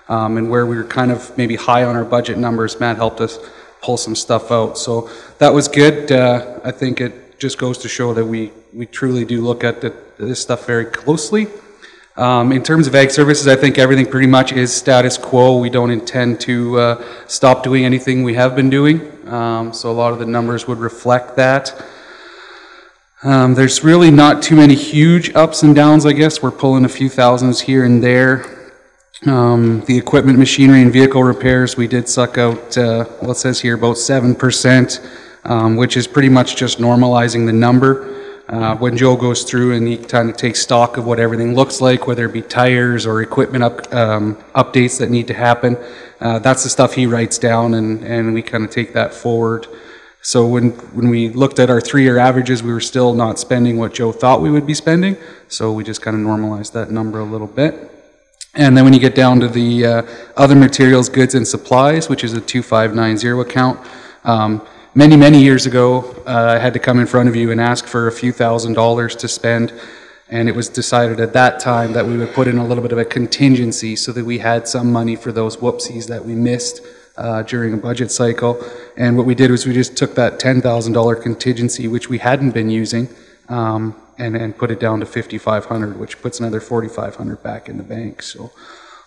Um, and where we were kind of maybe high on our budget numbers, Matt helped us pull some stuff out. So that was good. Uh, I think it just goes to show that we, we truly do look at the, this stuff very closely. Um, in terms of ag services, I think everything pretty much is status quo. We don't intend to uh, stop doing anything we have been doing. Um, so a lot of the numbers would reflect that. Um, there's really not too many huge ups and downs, I guess. We're pulling a few thousands here and there. Um, the equipment, machinery, and vehicle repairs, we did suck out, uh, well, it says here about 7%, um, which is pretty much just normalizing the number. Uh, when Joe goes through and he kind of takes stock of what everything looks like, whether it be tires or equipment up, um, updates that need to happen, uh, that's the stuff he writes down, and, and we kind of take that forward. So when, when we looked at our three-year averages, we were still not spending what Joe thought we would be spending, so we just kind of normalized that number a little bit. And then when you get down to the uh, other materials, goods, and supplies, which is a 2590 account, um, many, many years ago, uh, I had to come in front of you and ask for a few thousand dollars to spend. And it was decided at that time that we would put in a little bit of a contingency so that we had some money for those whoopsies that we missed uh, during a budget cycle. And what we did was we just took that $10,000 contingency, which we hadn't been using, um, and, and put it down to 5,500, which puts another 4,500 back in the bank. So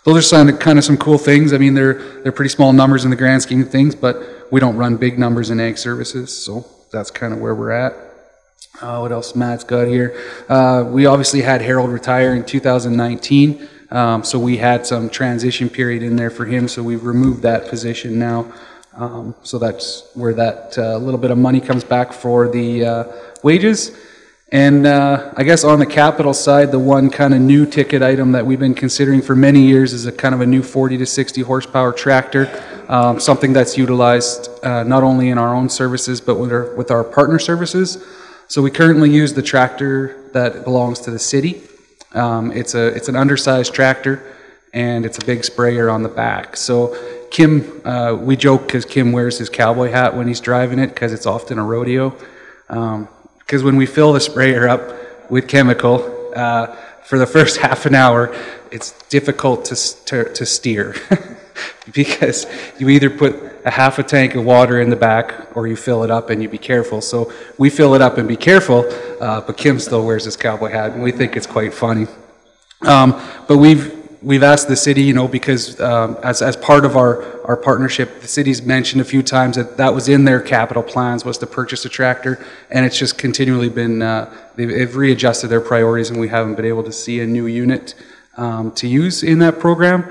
those are some kind of some cool things. I mean, they're they're pretty small numbers in the grand scheme of things, but we don't run big numbers in ag services, so that's kind of where we're at. Uh, what else Matt's got here? Uh, we obviously had Harold retire in 2019, um, so we had some transition period in there for him, so we've removed that position now. Um, so that's where that uh, little bit of money comes back for the uh, wages. And uh, I guess on the capital side, the one kind of new ticket item that we've been considering for many years is a kind of a new 40 to 60 horsepower tractor, um, something that's utilized uh, not only in our own services but with our, with our partner services. So we currently use the tractor that belongs to the city. Um, it's a it's an undersized tractor, and it's a big sprayer on the back. So Kim, uh, we joke because Kim wears his cowboy hat when he's driving it because it's often a rodeo. Um, because when we fill the sprayer up with chemical, uh, for the first [LAUGHS] half an hour, it's difficult to, to, to steer [LAUGHS] because you either put a half a tank of water in the back or you fill it up and you be careful. So we fill it up and be careful, uh, but Kim still wears his cowboy hat and we think it's quite funny. Um, but we've we've asked the city, you know, because um, as, as part of our, our partnership, the city's mentioned a few times that that was in their capital plans was to purchase a tractor, and it's just continually been, uh, they've, they've, readjusted their priorities, and we haven't been able to see a new unit um, to use in that program.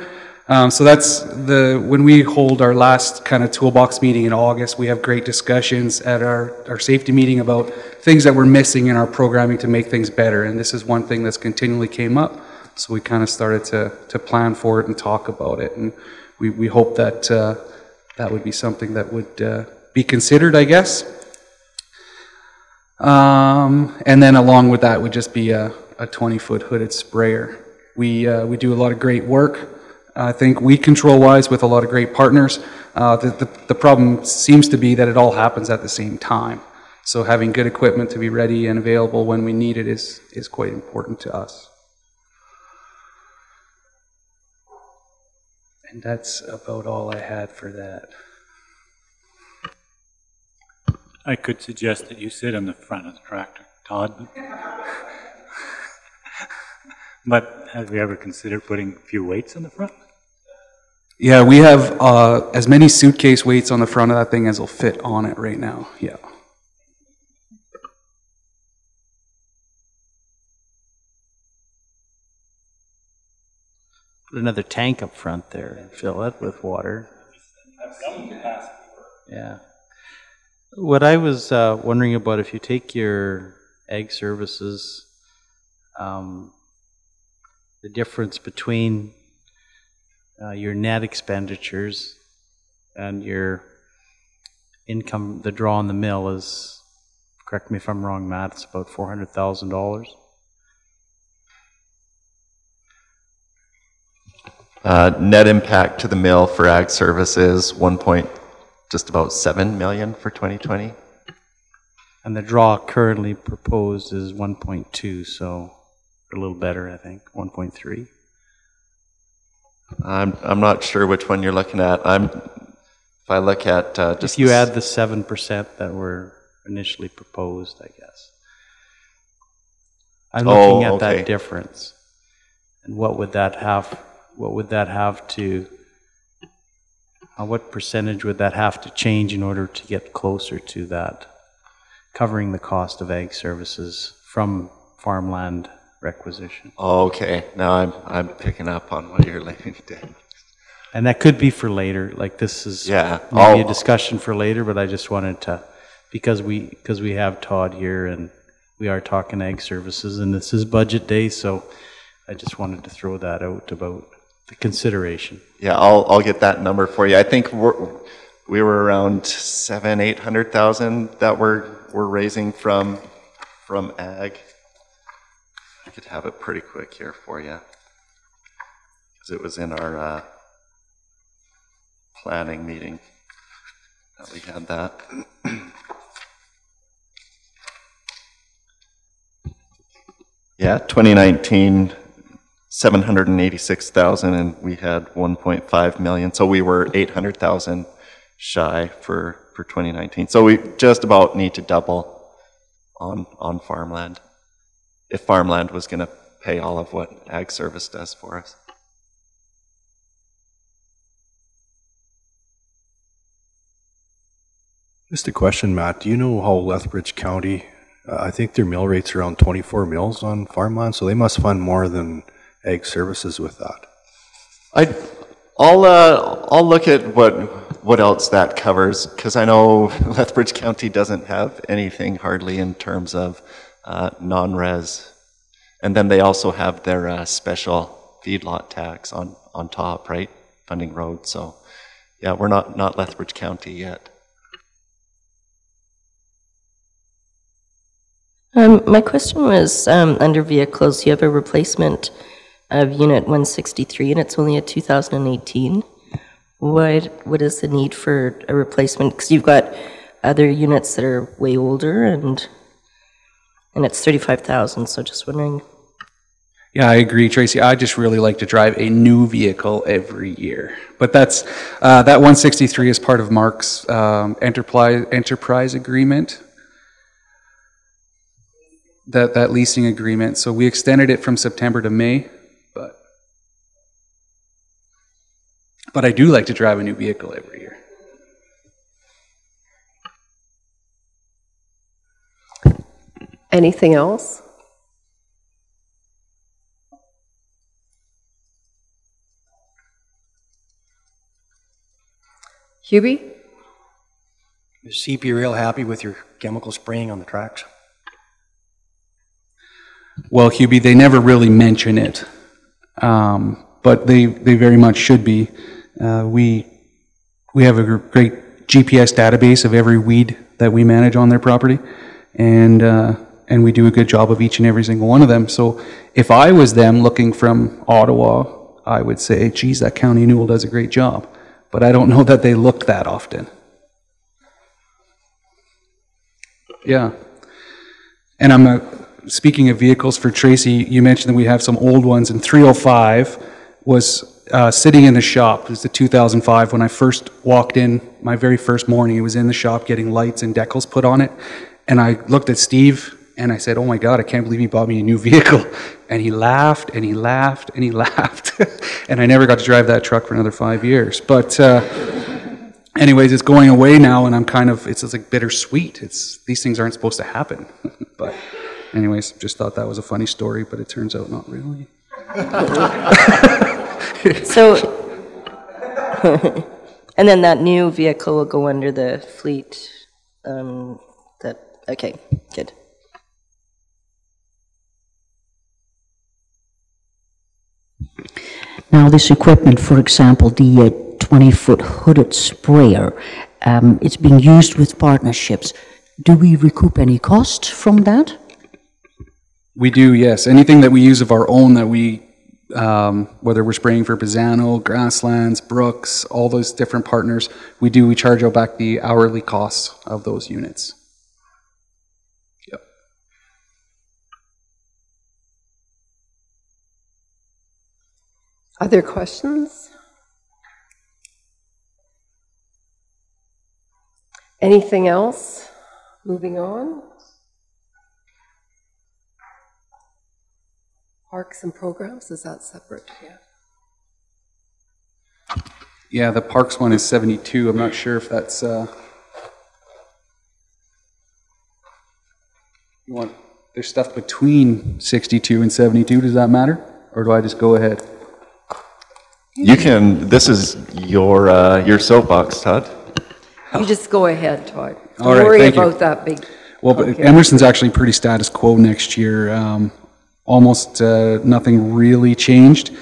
Um, so that's the when we hold our last kind of toolbox meeting in August, we have great discussions at our, our safety meeting about things that we're missing in our programming to make things better. And this is one thing that's continually came up. So we kind of started to, to plan for it and talk about it. And we, we hope that uh, that would be something that would uh, be considered, I guess. Um, and then along with that would just be a, a 20 foot hooded sprayer. We, uh, we do a lot of great work. I think weed control wise with a lot of great partners. Uh, the, the, the problem seems to be that it all happens at the same time. So having good equipment to be ready and available when we need it is, is quite important to us. And that's about all I had for that. I could suggest that you sit on the front of the tractor, Todd. but have you ever considered putting a few weights on the front? Yeah, we have uh, as many suitcase weights on the front of that thing as will fit on it right now. Yeah. Put another tank up front there and fill it with water. Yeah. What I was uh, wondering about if you take your ag services, um, the difference between uh, your net expenditures and your income, the draw on the mill is, correct me if I'm wrong, Matt, it's about $400,000. Uh, net impact to the mill for ag services, one point, just about seven million for 2020. And the draw currently proposed is 1.2, so a little better, I think, 1.3. I'm I'm not sure which one you're looking at. I'm if I look at uh, just if you add the seven percent that were initially proposed, I guess. I'm looking oh, at okay. that difference, and what would that have? What would that have to? Uh, what percentage would that have to change in order to get closer to that, covering the cost of ag services from farmland requisition? Okay, now I'm I'm picking up on what you're laying [LAUGHS] down. And that could be for later. Like this is Yeah, maybe I'll- a discussion for later. But I just wanted to, because we because we have Todd here and we are talking ag services, and this is budget day, so I just wanted to throw that out about the consideration. Yeah, I'll, I'll get that number for you. I think we're, we were around seven, eight hundred thousand that we're, we're raising from, from ag. I could have it pretty quick here for you. Because it was in our, uh, planning meeting that we had that. [CLEARS THROAT] Yeah, 2019, 786,000, and we had 1.5 million. So we were 800,000 shy for, for 2019. So we just about need to double on, on farmland, if farmland was going to pay all of what ag service does for us. Just a question, Matt. Do you know how Lethbridge County, uh, I think their mill rate's are around 24 mills on farmland, so they must fund more than ag services with that. I, I'll, uh, I'll look at what, what else that covers, because I know [LAUGHS] Lethbridge County doesn't have anything hardly in terms of uh, non-res. And then they also have their uh, special feedlot tax on, on top, right? Funding roads, so yeah, we're not, not Lethbridge County yet. Um, my question was, um, under vehicles, you have a replacement of Unit 163, and it's only a 2018. What, what is the need for a replacement? Because you've got other units that are way older, and, and it's 35,000, so just wondering. Yeah, I agree, Tracy. I just really like to drive a new vehicle every year. But that's, uh, that 163 is part of Mark's um, enterprise, enterprise agreement that, that leasing agreement. So we extended it from September to May, but but I do like to drive a new vehicle every year. Anything else? Hubie? Is CP Rail happy with your chemical spraying on the tracks? Well, Hubie, they never really mention it, um, but they, they very much should be. Uh, we, we have a great GPS database of every weed that we manage on their property, and, uh, and we do a good job of each and every single one of them. So if I was them looking from Ottawa, I would say, geez, that County Newell does a great job. But I don't know that they look that often. Yeah. And I'm a, speaking of vehicles for Tracy, you mentioned that we have some old ones, and 305 was uh, sitting in the shop. It was the 2005 when I first walked in, my very first morning. It was in the shop getting lights and decals put on it. And I looked at Steve and I said, Oh my God, I can't believe he bought me a new [LAUGHS] vehicle. And he laughed and he laughed and he [LAUGHS] laughed. and I never got to drive that truck for another five years. But, uh, anyways, it's going away now, and I'm kind of, it's, it's like bittersweet. It's, these things aren't supposed to happen. [LAUGHS] but, anyways, just thought that was a funny story, but it turns out not really. So, [LAUGHS] and then that new vehicle will go under the fleet, um, that, okay, good. Now, this equipment, for example, the 20-foot hooded sprayer, um, it's being used with partnerships. Do we recoup any cost from that? We do, yes. Anything that we use of our own that we, um, whether we're spraying for Bassano, Grasslands, Brooks, all those different partners, we do, we charge out back the hourly costs of those units. Yep. Other questions? Anything else? Moving on. Parks and programs, is that separate? Yeah. Yeah, the Parks one is 72. I'm not sure if that's, uh, you want, there's stuff between 62 and 72. Does that matter? Or do I just go ahead? You can, this is your, uh, your soapbox, Todd. You just go ahead, Todd. All Don't right, worry thank you. about that big. Well, but Okay. Emerson's actually pretty status quo next year. Um, almost uh, nothing really changed.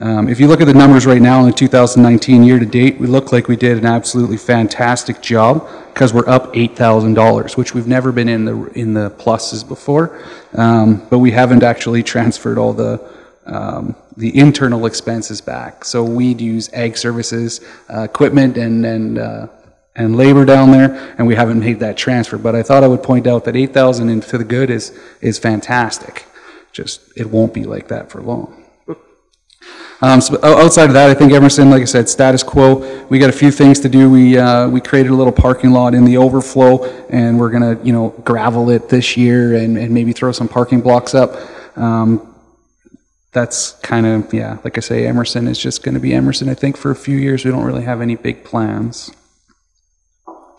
Um, if you look at the numbers right now in the 2019 year to date, we look like we did an absolutely fantastic job because we're up $8,000, which we've never been in the in the pluses before. Um, but we haven't actually transferred all the um, the internal expenses back. So we'd use ag services, uh, equipment, and and uh, and labor down there, and we haven't made that transfer. But I thought I would point out that 8,000 into the good is is fantastic. Just it won't be like that for long. Um, so outside of that, I think Emerson, like I said, status quo. We got a few things to do. We uh, we created a little parking lot in the overflow, and we're gonna you know gravel it this year and, and maybe throw some parking blocks up. Um, that's kind of yeah, like I say, Emerson is just going to be Emerson. I think for a few years we don't really have any big plans.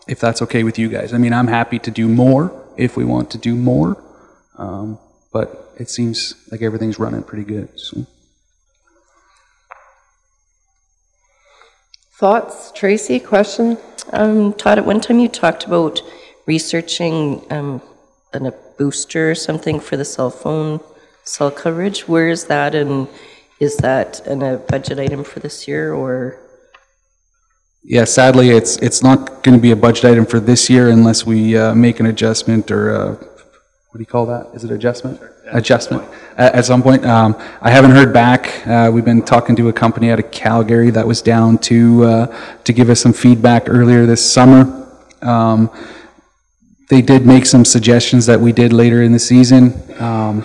If that's okay with you guys, I mean, I'm happy to do more if we want to do more, um, but it seems like everything's running pretty good. So. Thoughts? Tracy, question? Um, Todd, at one time you talked about researching um, an, a booster or something for the cell phone cell coverage. Where is that, and is that in a budget item for this year, or? Yeah, sadly, it's it's not going to be a budget item for this year unless we uh, make an adjustment or uh what do you call that? Is it adjustment? Adjustment at, at some point. Um, I haven't heard back. Uh, we've been talking to a company out of Calgary that was down to uh, to give us some feedback earlier this summer. Um, they did make some suggestions that we did later in the season, um,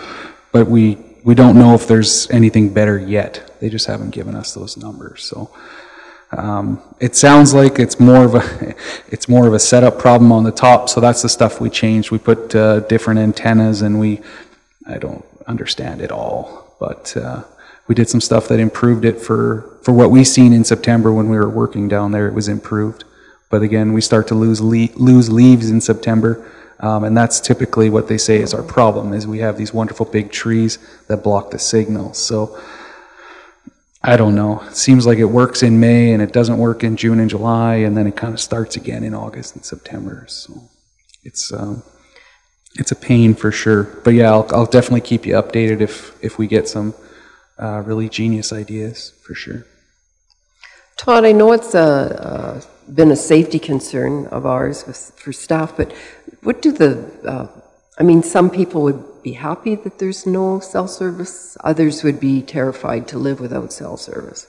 but we we don't know if there's anything better yet. They just haven't given us those numbers. So. Um, it sounds like it's more of a [LAUGHS] it's more of a setup problem on the top, so that's the stuff we changed. We put uh, different antennas, and we I don't understand it all, but uh, we did some stuff that improved it for for what we seen in September when we were working down there. It was improved, but again, we start to lose le- lose leaves in September. Um, and that's typically what they say is our problem is we have these wonderful big trees that block the signal. So I don't know. It seems like it works in May and it doesn't work in June and July, and then it kind of starts again in August and September. So it's um, it's a pain for sure. But yeah, I'll, I'll definitely keep you updated if if we get some uh, really genius ideas for sure. Todd, I know it's a, uh, been a safety concern of ours with, for staff, but what do the, uh, I mean, some people would be happy that there's no cell service, others would be terrified to live without cell service.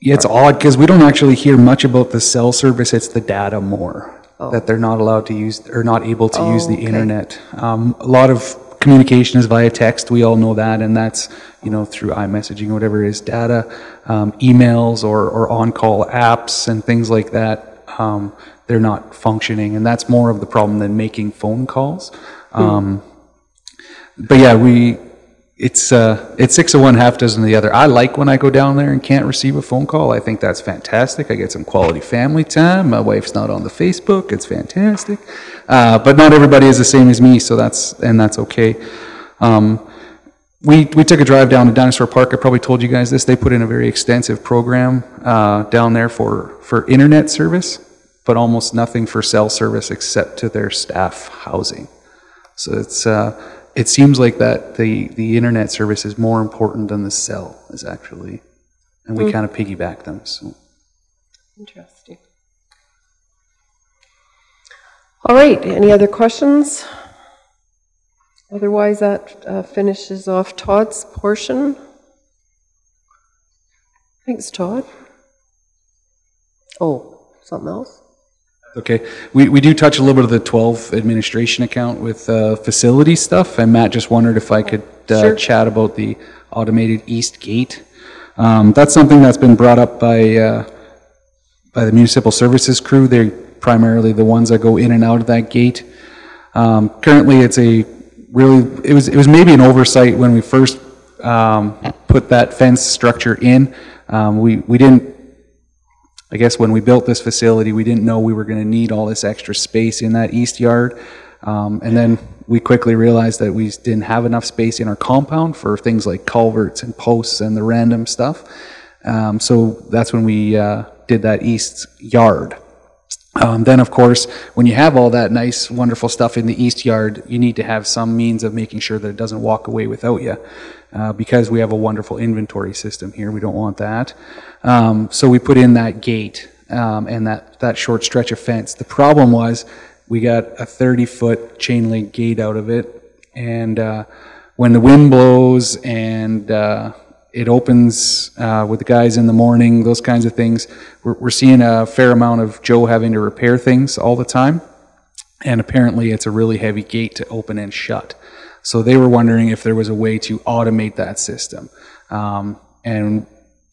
Yeah, it's odd because we don't actually hear much about the cell service. It's the data more that they're not allowed to use or not able to use the okay. internet. Um, a lot of communication is via text. We all know that, and that's you know through iMessaging or whatever it is, data, um, emails or or on-call apps and things like that. Um, they're not functioning, and that's more of the problem than making phone calls. Um, but yeah, we it's uh, it's six of one, half dozen of the other. I like when I go down there and can't receive a phone call. I think that's fantastic. I get some quality family time. My wife's not on the Facebook. It's fantastic. Uh, but not everybody is the same as me, so that's and that's okay. Um, we we took a drive down to Dinosaur Park. I probably told you guys this. They put in a very extensive program uh, down there for for internet service, but almost nothing for cell service except to their staff housing. So it's uh, it seems like that the the internet service is more important than the cell is actually, and we Hmm. kind of piggyback them. So Interesting. All right, any other questions? Otherwise, that uh, finishes off Todd's portion. Thanks, Todd. Oh, something else? Okay, we we do touch a little bit of the 12 administration account with uh, facility stuff, and Matt just wondered if I could uh, Sure. chat about the automated east gate. Um, that's something that's been brought up by uh, by the municipal services crew. They're primarily the ones that go in and out of that gate. Um, currently, it's a really it was it was maybe an oversight when we first um, put that fence structure in. Um, we we didn't. I guess when we built this facility, we didn't know we were going to need all this extra space in that east yard. Um, and then we quickly realized that we didn't have enough space in our compound for things like culverts and posts and the random stuff. Um, so that's when we uh, did that east yard. Um, then, of course, when you have all that nice, wonderful stuff in the east yard, you need to have some means of making sure that it doesn't walk away without you. Uh, because we have a wonderful inventory system here, we don't want that. Um, so we put in that gate um, and that, that short stretch of fence. The problem was we got a 30 foot chain link gate out of it, and uh, when the wind blows and uh, it opens uh, with the guys in the morning, those kinds of things. We're, we're seeing a fair amount of Joe having to repair things all the time. And apparently, it's a really heavy gate to open and shut. So they were wondering if there was a way to automate that system. Um, and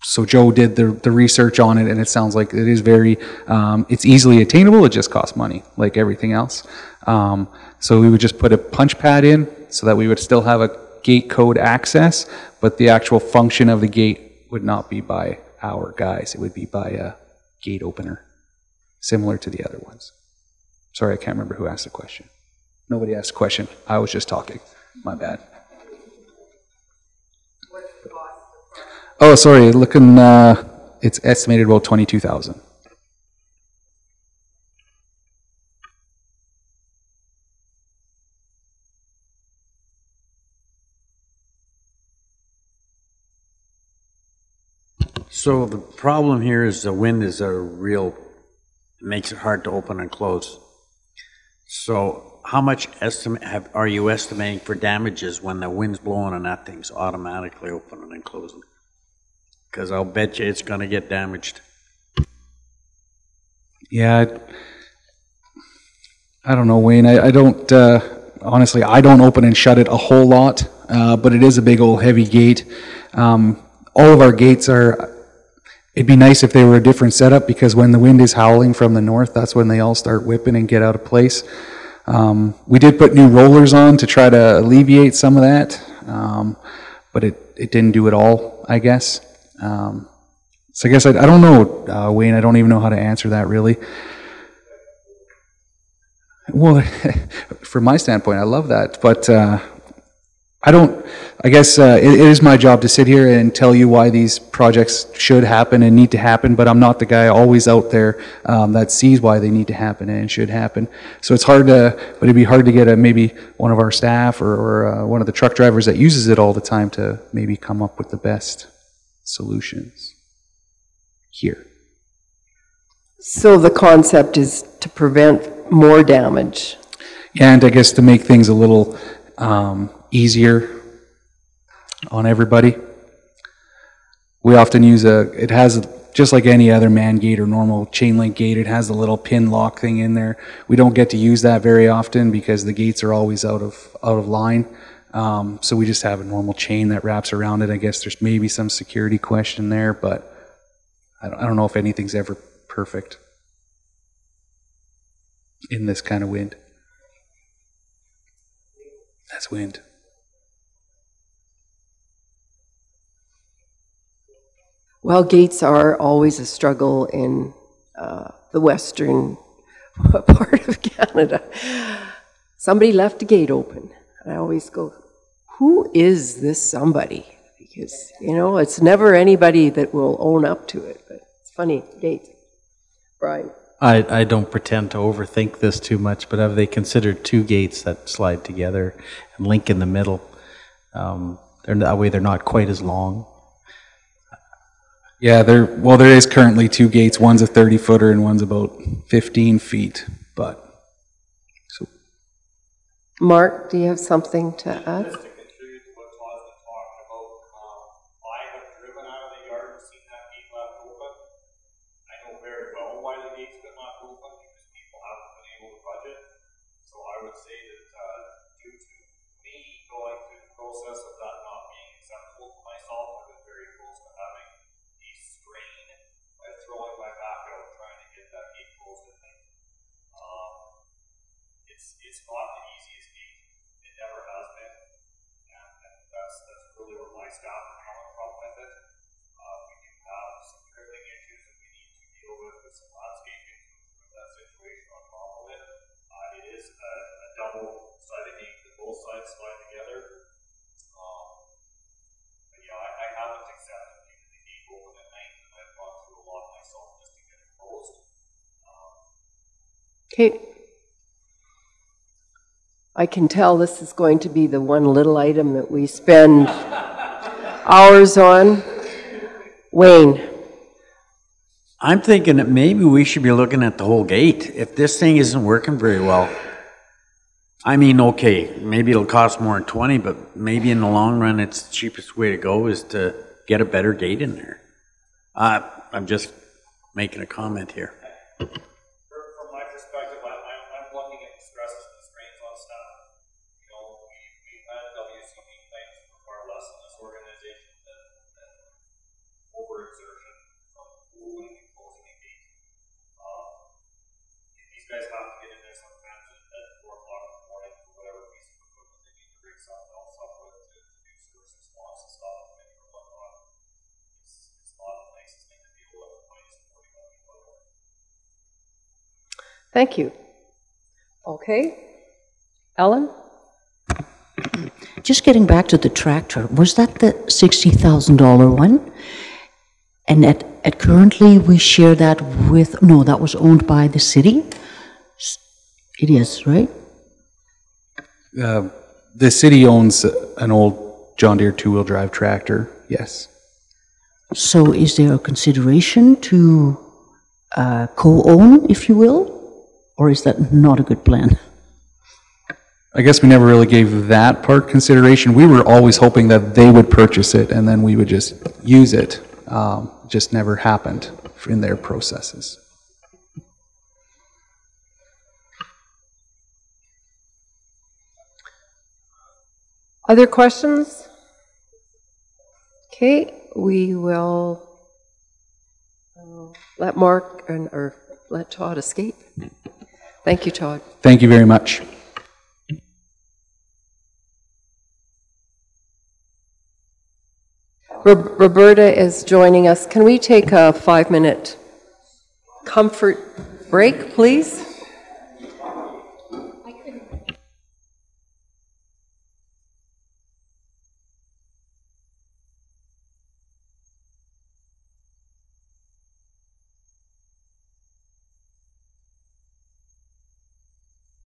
so Joe did the, the research on it, and it sounds like it is very, um, it's easily attainable. It just costs money, like everything else. Um, so we would just put a punch pad in so that we would still have a gate code access, but the actual function of the gate would not be by our guys. It would be by a gate opener, similar to the other ones. Sorry, I can't remember who asked the question. Nobody asked a question. I was just talking. My bad. Oh, sorry. Looking, uh, it's estimated about twenty-two thousand. So the problem here is the wind is a real, makes it hard to open and close. So how much estimate have, are you estimating for damages when the wind's blowing and that thing's automatically opening and closing? Because I'll bet you it's going to get damaged. Yeah, I, I don't know, Wayne. I, I don't, uh, honestly, I don't open and shut it a whole lot, uh, but it is a big old heavy gate. Um, all of our gates are, it'd be nice if they were a different setup because when the wind is howling from the north, that's when they all start whipping and get out of place. Um, we did put new rollers on to try to alleviate some of that, um, but it, it didn't do it all, I guess. Um, so I guess I, I don't know, uh, Wayne. I don't even know how to answer that really. Well, [LAUGHS] from my standpoint, I love that, but uh, I don't. I guess uh, it, it is my job to sit here and tell you why these projects should happen and need to happen, but I'm not the guy always out there um, that sees why they need to happen and should happen. So it's hard to, but it'd be hard to get a, maybe one of our staff or, or uh, one of the truck drivers that uses it all the time to maybe come up with the best solutions here. So the concept is to prevent more damage. And I guess to make things a little um, easier on everybody, we often use a, it has, just like any other man gate or normal chain link gate, it has a little pin lock thing in there. We don't get to use that very often because the gates are always out of, out of line. Um, so we just have a normal chain that wraps around it. I guess there's maybe some security question there, but I don't, I don't know if anything's ever perfect in this kind of wind. That's wind. Well, gates are always a struggle in uh, the western [LAUGHS] part of Canada. Somebody left a gate open. I always go, who is this somebody? Because, you know, it's never anybody that will own up to it. But it's funny, gates. Brian. I, I don't pretend to overthink this too much, but have they considered two gates that slide together and link in the middle? Um, that way they're not quite as long. Yeah, there. Well, there is currently two gates. One's a thirty footer and one's about fifteen feet. But so. Mark, do you have something to add? let's together. Um, but yeah, I, I haven't accepted the the and I've gone through a lot myself just to get it closed. Um, okay. I can tell this is going to be the one little item that we spend hours on. Wayne. I'm thinking that maybe we should be looking at the whole gate if this thing isn't working very well. I mean, okay, maybe it'll cost more than 20, but maybe in the long run, it's the cheapest way to go is to get a better gate in there. Uh, I'm just making a comment here. From my perspective, I'm, I'm, I'm looking at the stresses and the strains on staff. You know, we, we've had WCB claims for far less in this organization than, than overexertion from opening and closing a gate. Um, these guys have to get in there sometimes at, at four o'clock in the morning for whatever piece of equipment they need to bring something else up with to, to do service response and stuff and whatnot. It's, it's not the nicest thing to deal with when it's forty-one people at work. Thank you. Okay. Ellen? Just getting back to the tractor, was that the $60,000 one? And at, at currently, we share that with, no, that was owned by the city? It is, right? Uh, The city owns an old John Deere two-wheel drive tractor, yes. So is there a consideration to uh, co-own, if you will? Or is that not a good plan? I guess we never really gave that part consideration. We were always hoping that they would purchase it and then we would just use it. Um, just never happened in their processes. Other questions? Okay, we will uh, let Mark, and- or let Todd escape. Thank you, Todd. Thank you very much. Roberta is joining us. Can we take a five-minute comfort break, please?